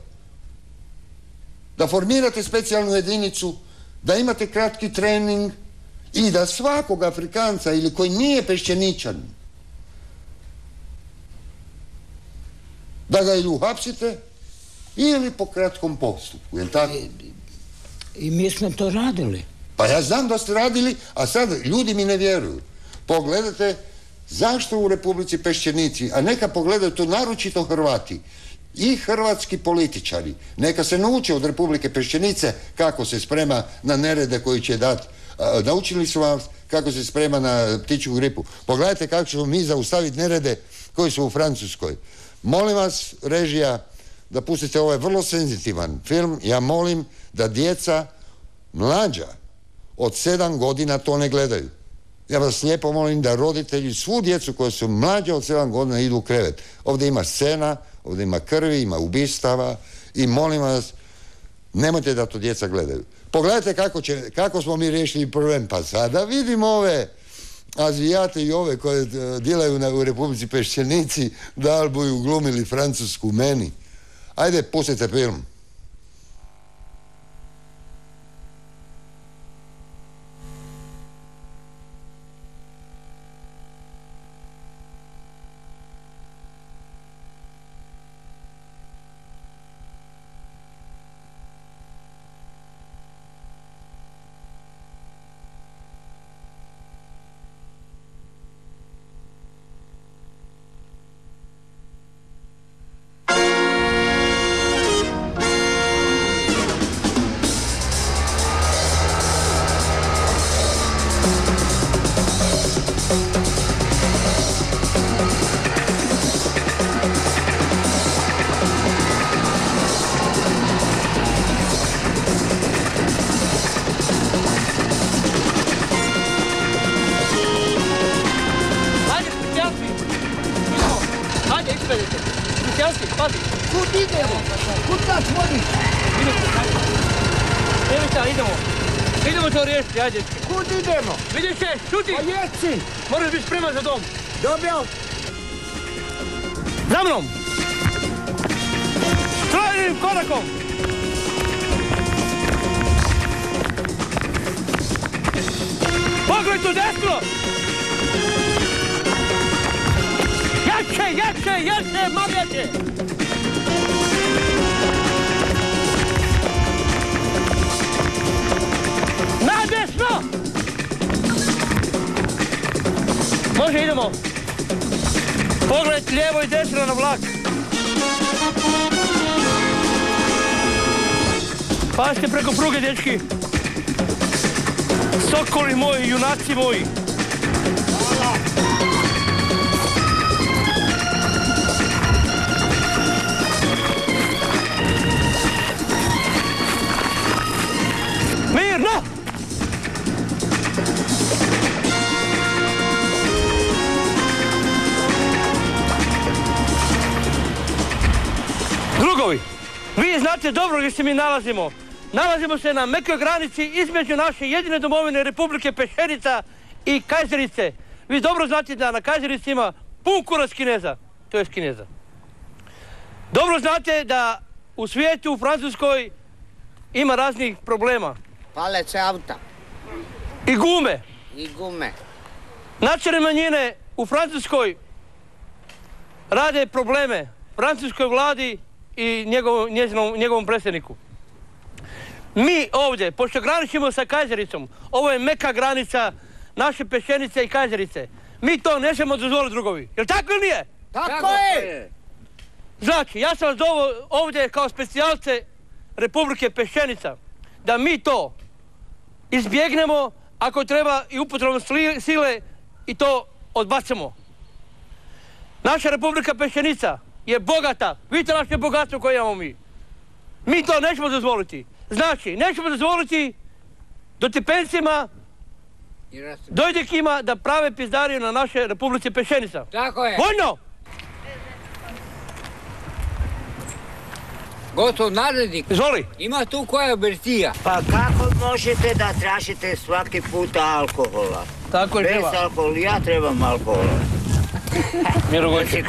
Da formirate specijalnu jedinicu, da imate kratki trening i da svakog Afrikanca ili koji nije pešćeničan da ga ili uhapsite ili po kratkom postupku, jel tako? I mi smo to radili. Pa ja znam da ste radili, a sad ljudi mi ne vjeruju. Pogledajte zašto u Republici Pešćenici, a neka pogledaju to naročito Hrvati i hrvatski političari, neka se nauče od Republike Pešćenice kako se sprema na nerede koji će dati. Naučili su vas kako se sprema na ptičju gripu. Pogledajte kako ćemo mi zaustaviti nerede koji su u Francuskoj. Molim vas, režija, da pustite ovaj vrlo senzitivan film. Ja molim da djeca mlađa od sedam godina to ne gledaju. Ja vas lijepo molim da roditelji svu djecu koja su mlađe od sedam godina idu u krevet. Ovdje ima scena, ovdje ima krvi, ima ubistava i molim vas, nemojte da to djeca gledaju. Pogledajte kako, će, kako smo mi riješili problem. Pa sada vidimo ove Azijate i ove koje e, dilaju na, u Republici Pešćenici da li buju glumili Francusku meni. Ajde, pustite film. Ajde, kristijanski! Idemo! Ajde, ispravite! Kristijanski, pazi! Kud idemo? Kud nas vodiš? Idemo, ajde! Idemo! Vidiš se, šuti! Pa jesi! Moraš biti spreman za dom! Dobro! Za mnom! Strojnim korakom! Pogled u desno! Jače, jače, jače! Na desno! Može, idemo. Pogled lijevo i desno na vlak. Pazite preko pruge, dečki. Sokoli moji, junaci moji. Znate dobro gdje se mi nalazimo. Nalazimo se na mekoj granici između naše jedine domovine Republike Pešenica i Kajzerice. Vi dobro znate da na Kajzerici ima pun kurac Kineza, to je Kineza. Dobro znate da u svijetu, u Francuskoj, ima raznih problema. Pale se auta I gume. i gume. Nacionalne manjine u Francuskoj rade probleme francuskoj vladi i njegov, njezinom, njegovom predsjedniku. Mi ovdje, pošto graničimo sa Kajzericom, ovo je meka granica naše pešenice i Kajzerice. Mi to ne smijemo dozvoliti drugovi. Jel tako ili nije? Tako, je! Znači, ja sam vas doveo ovdje kao specijalce Republike Pešenica, da mi to izbjegnemo, ako treba i upotrebom sli- sile i to odbacimo. Naša Republika Pešenica je bogata, vidite naše bogatstvo koje imamo mi. Mi to nećemo dozvoliti. Znači, nećemo dozvoliti dotipencima, I ras- dojdekima da prave pizdariju na naše Republici Pešenica. Tako je. Vojno! Gotov narednik. Izvoli! Ima tu koja birtija. Pa kako možete da tražite svaki puta alkohola? Tako je Bez alkohola, ja trebam alkohola. *laughs* Miro Da Gojčić. si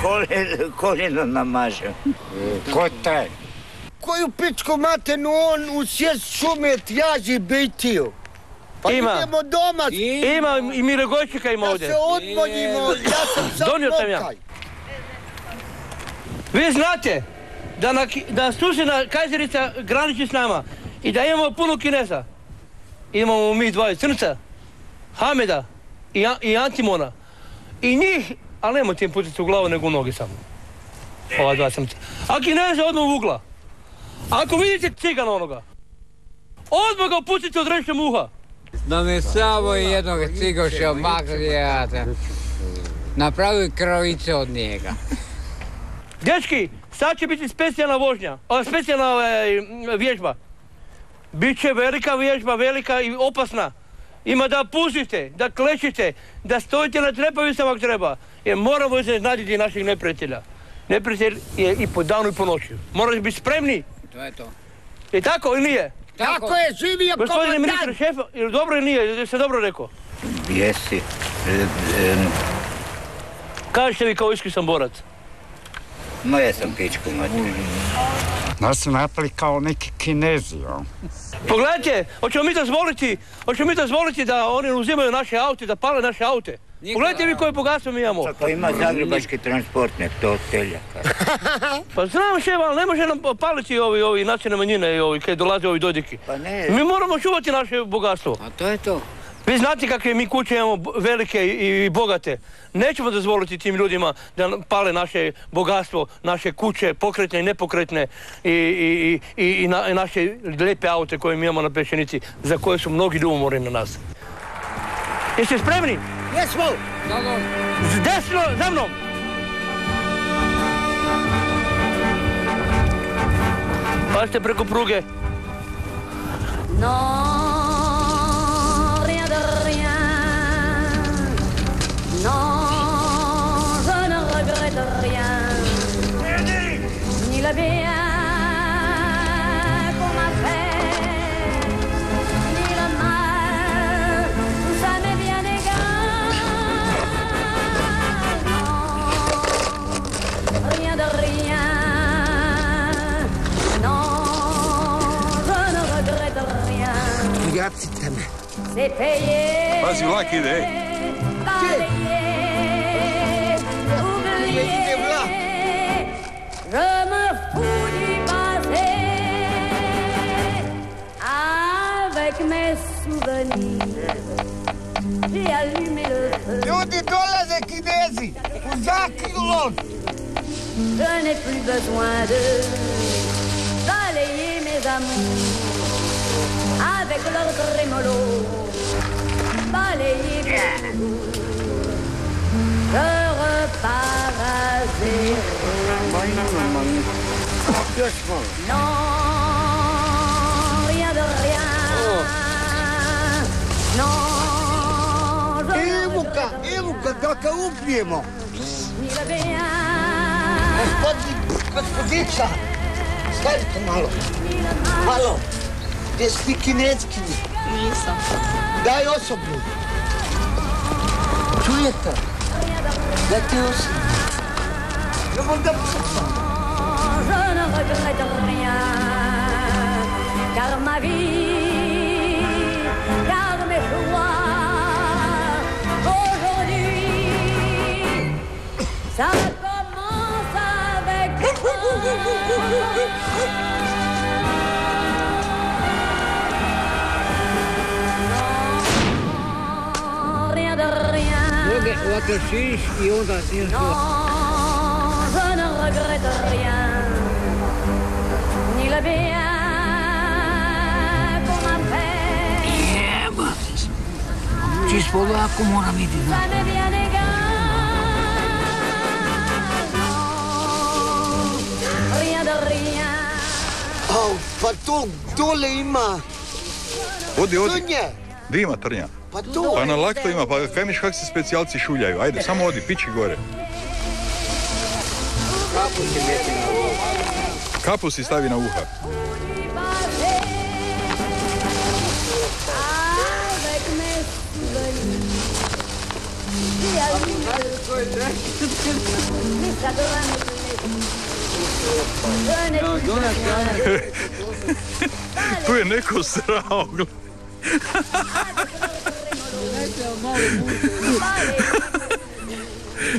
koljeno, namažem. Ko taj? Koju pičku matenu on u sjest šume tjaži bitiju? Pa Ima. idemo doma Ima i Miro Gojčika ima da ovdje. se odmojimo, ja sam sad Donio sam ja. Vi znate da, na, da susjedna Kajzerica graniči s nama i da imamo puno Kineza. Imamo mi dvoje crnca, Hameda i Antimona. I njih, ali nemoj tim pucati u glavu nego u noge samo. Ova dva crnca. A Kineza odmah u ugla. Ako vidite cigana onoga, odmah ga pucite od muha. Da me samo jednog cigoša maklijate. Napravi krovice od njega. Dečki, sad će biti specijalna vožnja, o, specijalna ovaj, vježba. Biće velika vježba, velika i opasna. Ima da pustite, da klečite, da stojite na trepavicama ako treba. Jer moramo iznenaditi naših neprijatelja. Neprijatelj je i po danu i po noći. Morate biti spremni. To je to. Je tako ili nije? Tako je, živio Gospodine ministre komandant! šefa, je li dobro ili nije? Jel se dobro rekao? Jesi. E, e, Kažete vi kao iskusan borac. Ma jesam pičku materinu. Nas su napali kao neki kinezio. Pogledajte, hoćemo mi dozvoliti, hoćemo mi dozvoliti da oni uzimaju naše aute, da pale naše aute. Pogledajte vi koje bogatstvo mi imamo. Pa ima zagrebački transportnik, to od teljaka. *laughs* Pa znam ševa, ali ne može nam paliti ovi, ovi nacionalne manjine i ovi, kad dolaze ovi dodiki. Pa ne. Mi moramo čuvati naše bogatstvo. A to je to. Vi znate kakve mi kuće imamo velike i, i bogate. Nećemo dozvoliti tim ljudima da pale naše bogatstvo, naše kuće, pokretne i nepokretne i, i, i, i, na- i naše lijepe aute koje mi imamo na pešenici, za koje su mnogi ljubomorni na nas. Jeste spremni? Jesmo! Dobro. Z- Desno, za mnom! Pazite preko pruge. Non, rien de rien. Non, je ne regrette rien. Ni le bien Bacite me. C'est payé. Pazi, vlak ide, ej. Balayé. Oublié. Je me fous du passé. Avec mes souvenirs. J'ai allumé le feu. Ljudi dolaze kinezi u zakrilon. Je n'ai plus besoin de balayer mes amours avec leur trémolo. Balayer jours. Je repars à zéro. Non, rien de rien. Non, je Evo ga, evo ga, da ga ubijemo. le bien. Gospodin, gospodica, stavite malo. Malo. Gdje si ti kinezki? Nisam. Daj osobu. Čujete? Daj ti osobu. Evo da je ne regrette rien, car ma vie, car mes joies, aujourd'hui, ça commence avec toi. Rien de rien. Noge otrčiš i onda nešto... Non, je ne regrette rien, ni le bien qu'on m'a fait. Jebate se. Čist polako moram iti Ça na... m'est bien égal, non, rien de rien. Pa to? Pa na lakto ima, pa kaj miš kak se specijalci šuljaju? Ajde, samo odi, piči gore. Kapu si stavi na uha. Plaire. Je n'ai plus besoin Tu je neko srao.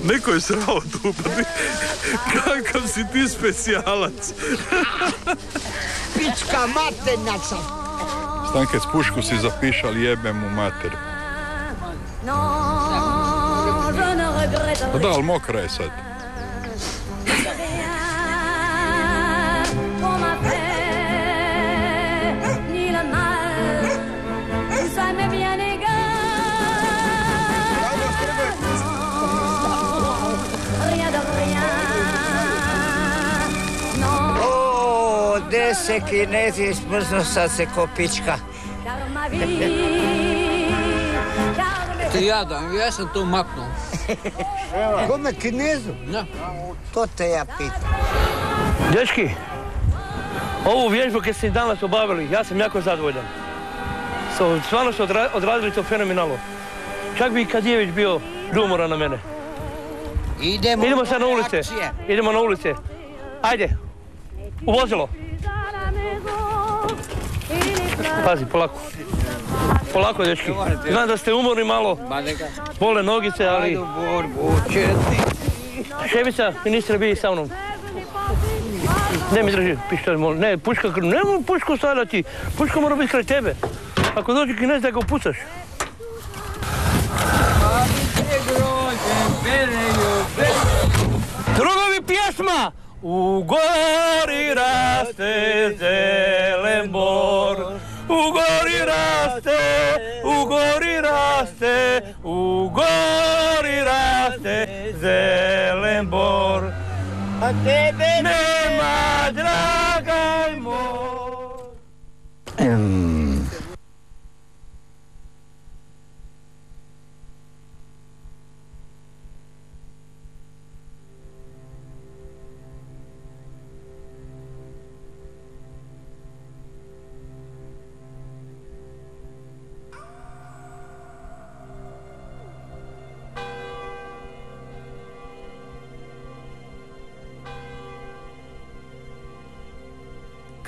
Neko je srao tu, pa ti, kakav si ti specijalac. Pička maternaca. Stanke, s pušku si zapišali jebem mu mater. Pa da, ali mokra je sad. Se kinezi smrznu sad se ko pička. car ma vie, car mes Ti jadan, ja sam to maknuo. Kome kinezu? Da. To te ja pitam. Dečki, ovu vježbu koju ste danas obavili, ja sam jako zadovoljan. So, stvarno ste odra- odradili to fenomenalno. Čak bi i Kadijević bio ljumoran na mene. Idemo, Idemo sad na ulice. Idemo na ulice. Ajde, u vozilo. Pazi, polako. Polako, dečki. Znam da ste umorni malo, bole nogice, ali... Ševica, ministre, bi sa mnom. Ne mi drži pištolj, molim. Ne, puška, nemoj pušku stavljati. Puška mora biti kraj tebe. Ako dođe kinez da ga upucaš. Drugovi pjesma! U gori raste zelen bor, u gori raste, u gori raste, u gori raste zelen bor. A tebe nema, dragaj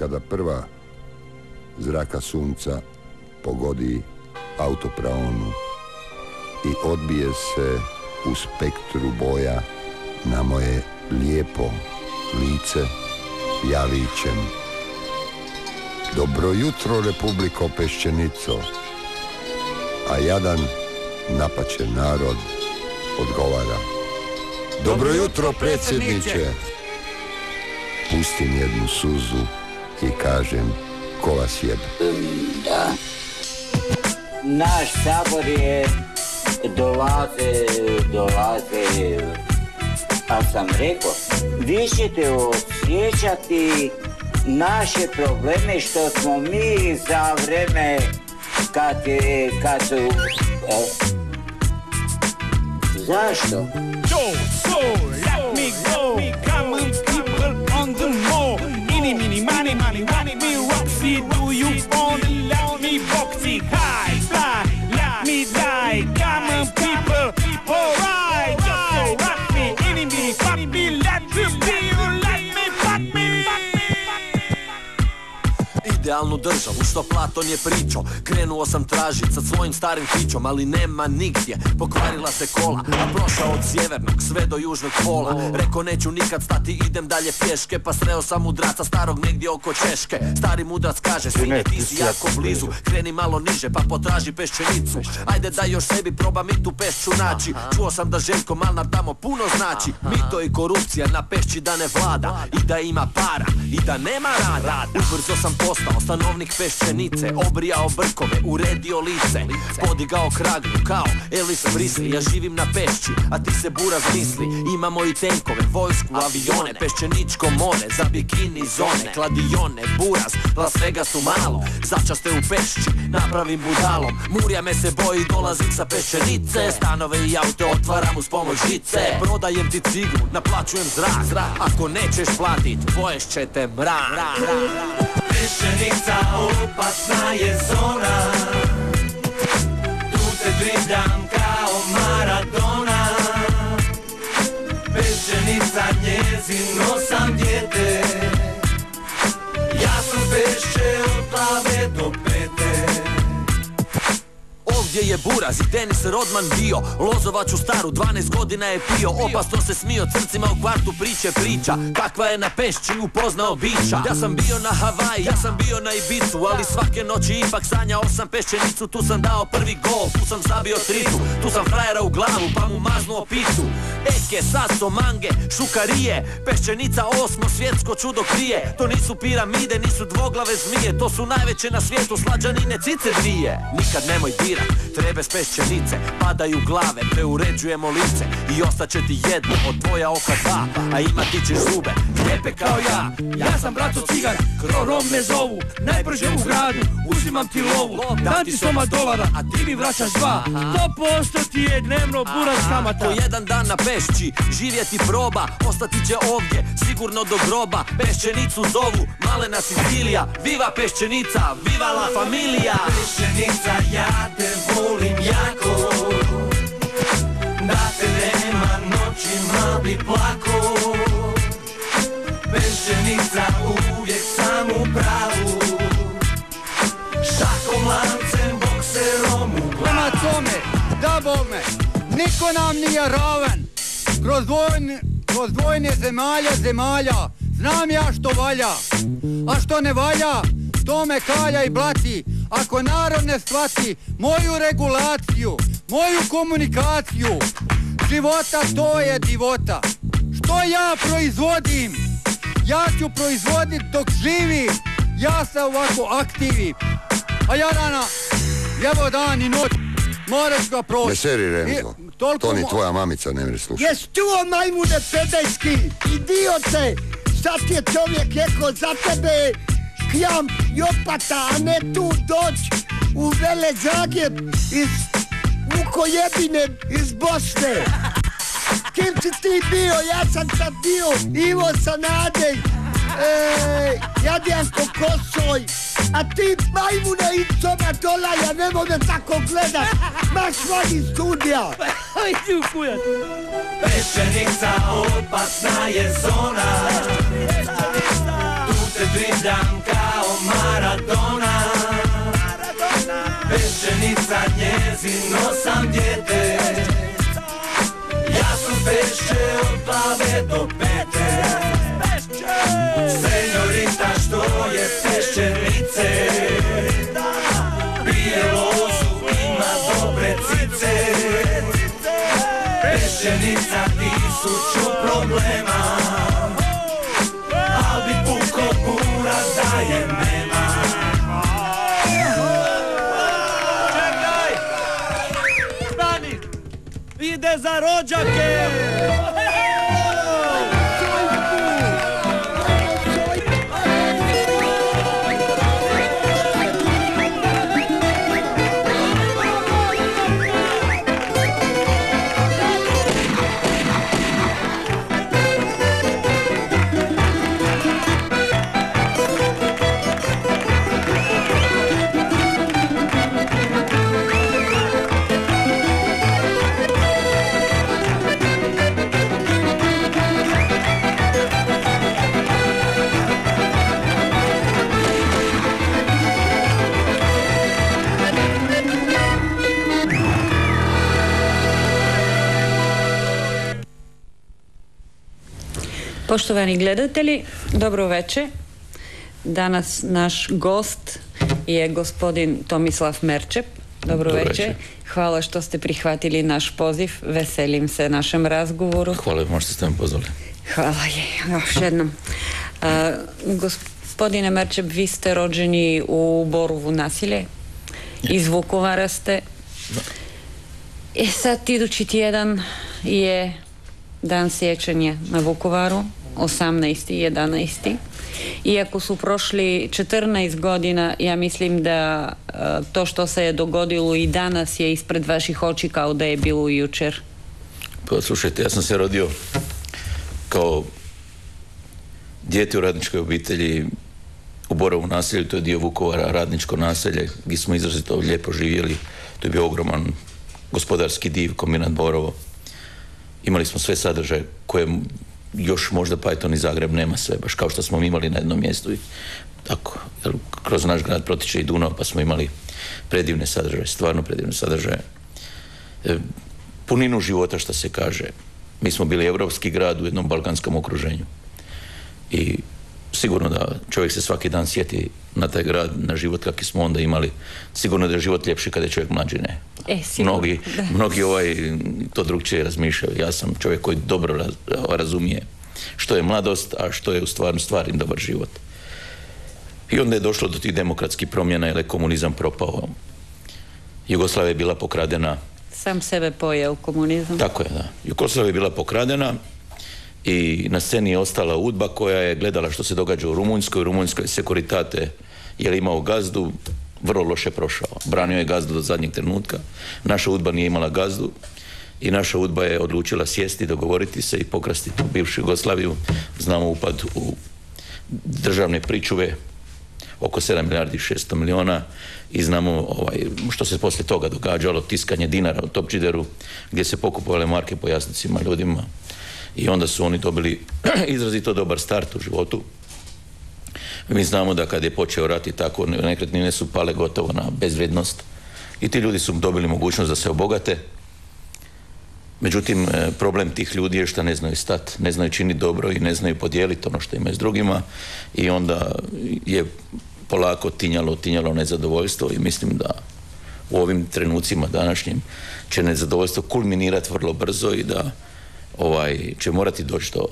Kada prva zraka sunca pogodi autopraonu i odbije se u spektru boja na moje lijepo lice javićem. Dobro jutro, Republiko Pešćenico, a jadan napačen narod odgovara. Dobro jutro, predsjedniče. Pustim jednu suzu i kažem, ko vas? Da. Naš sabor je dolaze, dolaze, a sam rekao, vi ćete osjećati naše probleme što smo mi za vreme kad, kad su... e, zašto? Državu što Platon je pričao. Krenuo sam tražit sa svojim starim fićom Ali nema nigdje, pokvarila se kola A prošao od sjevernog sve do južnog pola. Reko neću nikad stati, idem dalje pješke. Pa sreo sam mudraca starog negdje oko Češke. Stari mudrac kaže, sine ti si jako blizu. Kreni malo niže pa potraži peščenicu. Ajde da još sebi probam i tu pešću naći. Čuo sam da Željko Malnar tamo puno znači. Mito i korupcija na pešći da ne vlada. I da ima para i da nema rada. Ubrzo sam postao stanovnik peščenice Obrijao brkove, uredio lice. Podigao kragnu kao Elvis Presley. Ja živim na pešći, a ti se buraz misli. Imamo i tenkove, vojsku, avione Peščeničko more, za bikini zone. Kladione, buraz, Las Vegas u malo. Začaste u pešći, napravim budalom. Murja me se boji, dolazim sa peščenice. Stanove i aute otvaram uz pomoć žice. Prodajem ti ciglu, naplaćujem zrak. Ako nećeš platit, poješćete mrak Peščenica opasna je zona Ovdje je Buraz i Denis Rodman bio. Lozovac u staru, 12 godina je pio. Opasno se smio crcima u kvartu priče priča. Kakva je na pešći upoznao bića. Ja sam bio na Havaji, ja sam bio na Ibicu Ali svake noći ipak sanjao sam peščenicu. Tu sam dao prvi gol, tu sam zabio tricu Tu sam frajera u glavu pa mu maznuo picu. Eke, saso, mange, šukarije. Peščenica osmo svjetsko čudo krije. To nisu piramide, nisu dvoglave zmije. To su najveće na svijetu slađanine cice dvije. Nikad nemoj dirat, trebe s peščenice Padaju glave, preuređujemo lice I ostaće ti jedno od tvoja oka dva A imati ćeš zube, lijepe kao ja. Ja sam braco cigar, krorom me zovu Najbrže u gradu, uzimam ti lovu Dam ti soma dolara, a ti mi vraćaš dva. To posto ti je dnevno buraz kamata. Po jedan dan na pešći, živjeti proba Ostati će ovdje, sigurno do groba. Peščenicu zovu, malena Sicilija Viva peščenica, viva la familija. Peščenica, ja te volim jako Da te nema noćima bi plako Peščenica, uvijek sam u pravu Šakom, lancem, bokserom u Prema tome, da bome, niko nam nije raven. Kroz vojne, kroz vojne zemalja, zemalja, znam ja što valja. A što ne valja, to me kalja i blati. Ako narod ne shvati moju regulaciju, moju komunikaciju, života to je divota. Što ja proizvodim? Ja ću proizvodit dok živim. Ja sam ovako aktivi. A ja rana, evo dan i noć, moraš ga proći. Ne seri to ni tvoja mamica ne mre slušati. Jes čuo majmune pedejski, idiote, sad ti je čovjek rekao za tebe kjam i opata, a ne tu doć u Vele Zagreb iz Vukojebine iz Bosne. Kim si ti bio? Ja sam sad bio Ivo Sanadej, e, Jadjanko Kosoj, a ti majmune i coma dolaja, ne može tako gledat. Maš iz studija. *laughs* Ajde u kujat. Peščenica, opasna je zona Tu te kao Maradona. Peščenica njezino sam djete Ja sam pešče od glave do pete. Senjorita što je peščenice Pije lozu, ima dobre cice. Peščenica tisuću problema. Al bi puko pura da Ide za rođake! Poštovani gledatelji, dobro večer. Danas naš gost je gospodin Tomislav Merčep. Dobro, Dobro večer. večer. Hvala što ste prihvatili naš poziv. Veselim se našem razgovoru. Hvala vam što ste me pozvali. Hvala je, još jednom. A, gospodine Merčep, vi ste rođeni u Borovu nasilje. Iz Vukovara ste. E sad, idući tjedan je dan sjećanja na Vukovaru, 18. 11. Iako su prošli 14 godina, ja mislim da e, to što se je dogodilo i danas je ispred vaših oči kao da je bilo jučer. Pa slušajte, ja sam se rodio kao dijete u radničkoj obitelji u Borovu naselju, to je dio Vukovara, radničko naselje, gdje smo izrazito lijepo živjeli. To je bio ogroman gospodarski div, kombinat Borovo. Imali smo sve sadržaje koje još možda Python i Zagreb nema sve, baš kao što smo imali na jednom mjestu. I tako, jer kroz naš grad protiče i Dunav, pa smo imali predivne sadržaje, stvarno predivne sadržaje. E, puninu života, što se kaže. Mi smo bili europski grad u jednom balkanskom okruženju. I sigurno da čovjek se svaki dan sjeti na taj grad, na život kakvi smo onda imali. Sigurno da je život ljepši kada je čovjek mlađi, ne. E, sigurno, Mnogi, da. mnogi ovaj, to drugčije razmišljaju. Ja sam čovjek koji dobro raz- razumije što je mladost, a što je u stvarno stvari dobar život. I onda je došlo do tih demokratskih promjena jer je komunizam propao. Jugoslavija je bila pokradena Sam sebe pojeo komunizam. tako je, da. Jugoslavija je bila pokradena i na sceni je ostala udba koja je gledala što se događa u Rumunjskoj. U Rumunjskoj Sekuritate je imao gazdu, vrlo loše prošao. Branio je gazdu do zadnjeg trenutka. Naša udba nije imala gazdu i naša udba je odlučila sjesti, dogovoriti se i pokrasti tu bivšu Jugoslaviju. Znamo upad u državne pričuve oko 7 milijardi i 600 milijuna i znamo ovaj, što se poslije toga događalo, tiskanje dinara u Topčideru gdje se pokupovale marke po jasnicima ljudima i onda su oni dobili *clears throat* izrazito dobar start u životu. Mi znamo da kad je počeo rat i tako nekretnine su pale gotovo na bezvrijednost i ti ljudi su dobili mogućnost da se obogate. Međutim, e, problem tih ljudi je što ne znaju stat, ne znaju činiti dobro i ne znaju podijeliti ono što imaju s drugima i onda je polako tinjalo, tinjalo nezadovoljstvo i mislim da u ovim trenucima današnjim će nezadovoljstvo kulminirati vrlo brzo i da ovaj, će morati doći do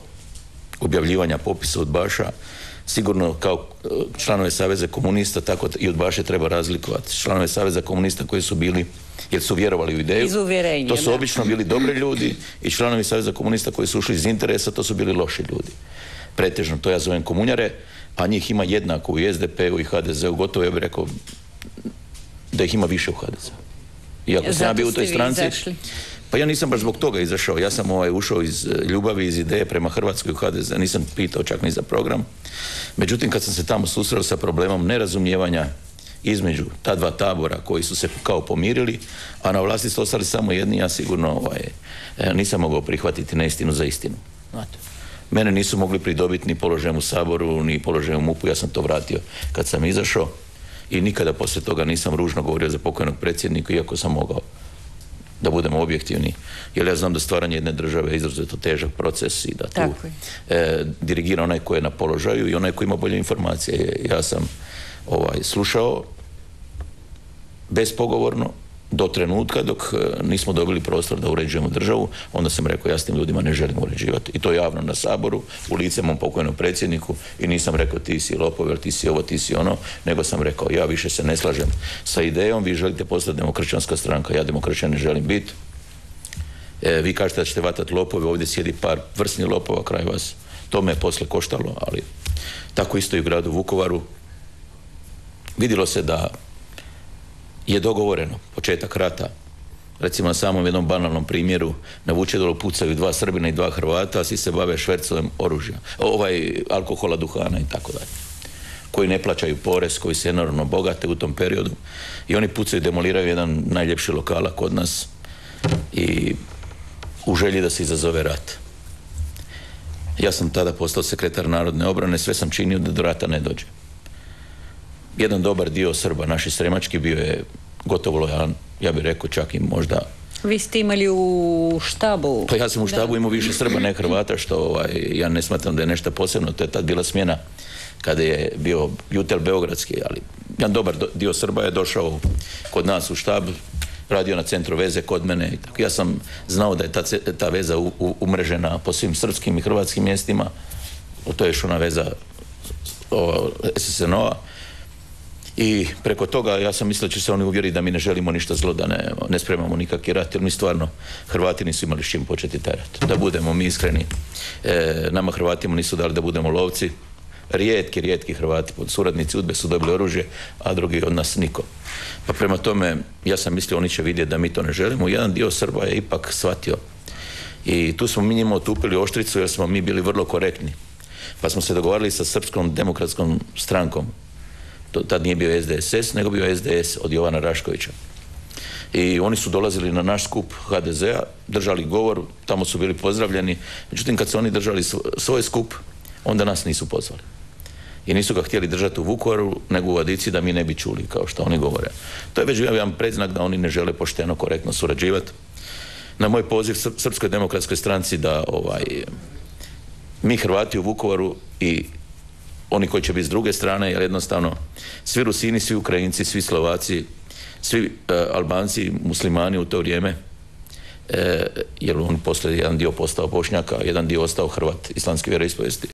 objavljivanja popisa udbaša. Sigurno kao e, članove Saveza komunista, tako i udbaše treba razlikovati. Članove Saveza komunista koji su bili, jer su vjerovali u ideju. Iz To su obično bili dobri ljudi i članovi Saveza komunista koji su ušli iz interesa, to su bili loši ljudi. Pretežno, to ja zovem komunjare, a njih ima jednako u SDP-u i HDZ-u, gotovo ja bih rekao da ih ima više u HDZ-u. Iako sam ja bio u toj stranci, izašli. Pa ja nisam baš zbog toga izašao, ja sam ovaj, ušao iz e, ljubavi, iz ideje prema Hrvatskoj u HDZ, nisam pitao čak ni za program. Međutim, kad sam se tamo susreo sa problemom nerazumijevanja između ta dva tabora koji su se kao pomirili, a na vlasti su ostali samo jedni, ja sigurno ovaj, e, nisam mogao prihvatiti neistinu za istinu. Znate. Mene nisu mogli pridobiti ni položajem u Saboru, ni položajem u MUP-u, ja sam to vratio kad sam izašao i nikada poslije toga nisam ružno govorio za pokojnog predsjednika, iako sam mogao da budemo objektivni. Jer ja znam da stvaranje jedne države je izrazito težak proces i da tu Tako e, dirigira onaj koji je na položaju i onaj koji ima bolje informacije. Ja sam ovaj, slušao bespogovorno do trenutka dok e, nismo dobili prostor da uređujemo državu, onda sam rekao ja s tim ljudima ne želim uređivati. I to javno na saboru, u lice mom pokojnom predsjedniku i nisam rekao ti si lopov, ili ti si ovo, ti si ono, nego sam rekao ja više se ne slažem sa idejom, vi želite postati demokršćanska stranka, ja demokršćan ne želim biti. E, vi kažete da ćete vatati lopove, ovdje sjedi par vrsnih lopova kraj vas. To me je posle koštalo, ali tako isto i u gradu Vukovaru. Vidjelo se da je dogovoreno početak rata. Recimo na samom jednom banalnom primjeru na Vučedolu pucaju dva Srbina i dva Hrvata, a svi se bave švercovem oružja, ovaj alkohola, duhana i tako dalje. Koji ne plaćaju porez, koji se enormno bogate u tom periodu i oni pucaju, demoliraju jedan najljepši lokala kod nas i u želji da se izazove rat. Ja sam tada postao sekretar narodne obrane, sve sam činio da do rata ne dođe. Jedan dobar dio Srba, naši sremački, bio je gotovo lojalan, ja bih rekao čak i možda Vi ste imali u štabu. pa ja sam u štabu Da. imao više Srba, ne Hrvata, što ovaj, ja ne smatram da je nešto posebno. To je tad bila smjena kada je bio Jutel Beogradski, ali jedan dobar do- dio Srba je došao kod nas u štab, radio na centru veze kod mene. i tako. Ja sam znao da je ta, ta veza u- u- umrežena po svim srpskim i hrvatskim mjestima. To je još ona veza SSNO-a. I preko toga ja sam mislio da će se oni uvjeriti da mi ne želimo ništa zlo, da ne, ne spremamo nikakvi rat, jer mi stvarno Hrvati nisu imali s čim početi taj rat. Da budemo mi iskreni. E, nama Hrvatima nisu dali da budemo lovci. Rijetki, rijetki Hrvati, suradnici UDBE su dobili oružje, a drugi od nas niko. Pa prema tome, ja sam mislio oni će vidjeti da mi to ne želimo. Jedan dio Srba je ipak shvatio. I tu smo mi njima otupili oštricu jer smo mi bili vrlo korektni. Pa smo se dogovarali sa Srpskom demokratskom strankom. To, tad nije bio SDSS, nego bio SDS od Jovana Raškovića. I oni su dolazili na naš skup HDZ-a, držali govor, tamo su bili pozdravljeni. Međutim, kad su oni držali svo- svoj skup, onda nas nisu pozvali. I nisu ga htjeli držati u Vukovaru, nego u Adici da mi ne bi čuli, kao što oni govore. To je već bio jedan predznak da oni ne žele pošteno, korektno surađivati. Na moj poziv Sr- Srpskoj demokratskoj stranci da ovaj, mi Hrvati u Vukovaru i oni koji će biti s druge strane, jer jednostavno svi Rusini, svi Ukrajinci, svi Slovaci, svi e, Albanci, muslimani u to vrijeme, e, jer on poslije jedan dio postao Bošnjaka, jedan dio ostao Hrvat islamske vjeroispovijesti.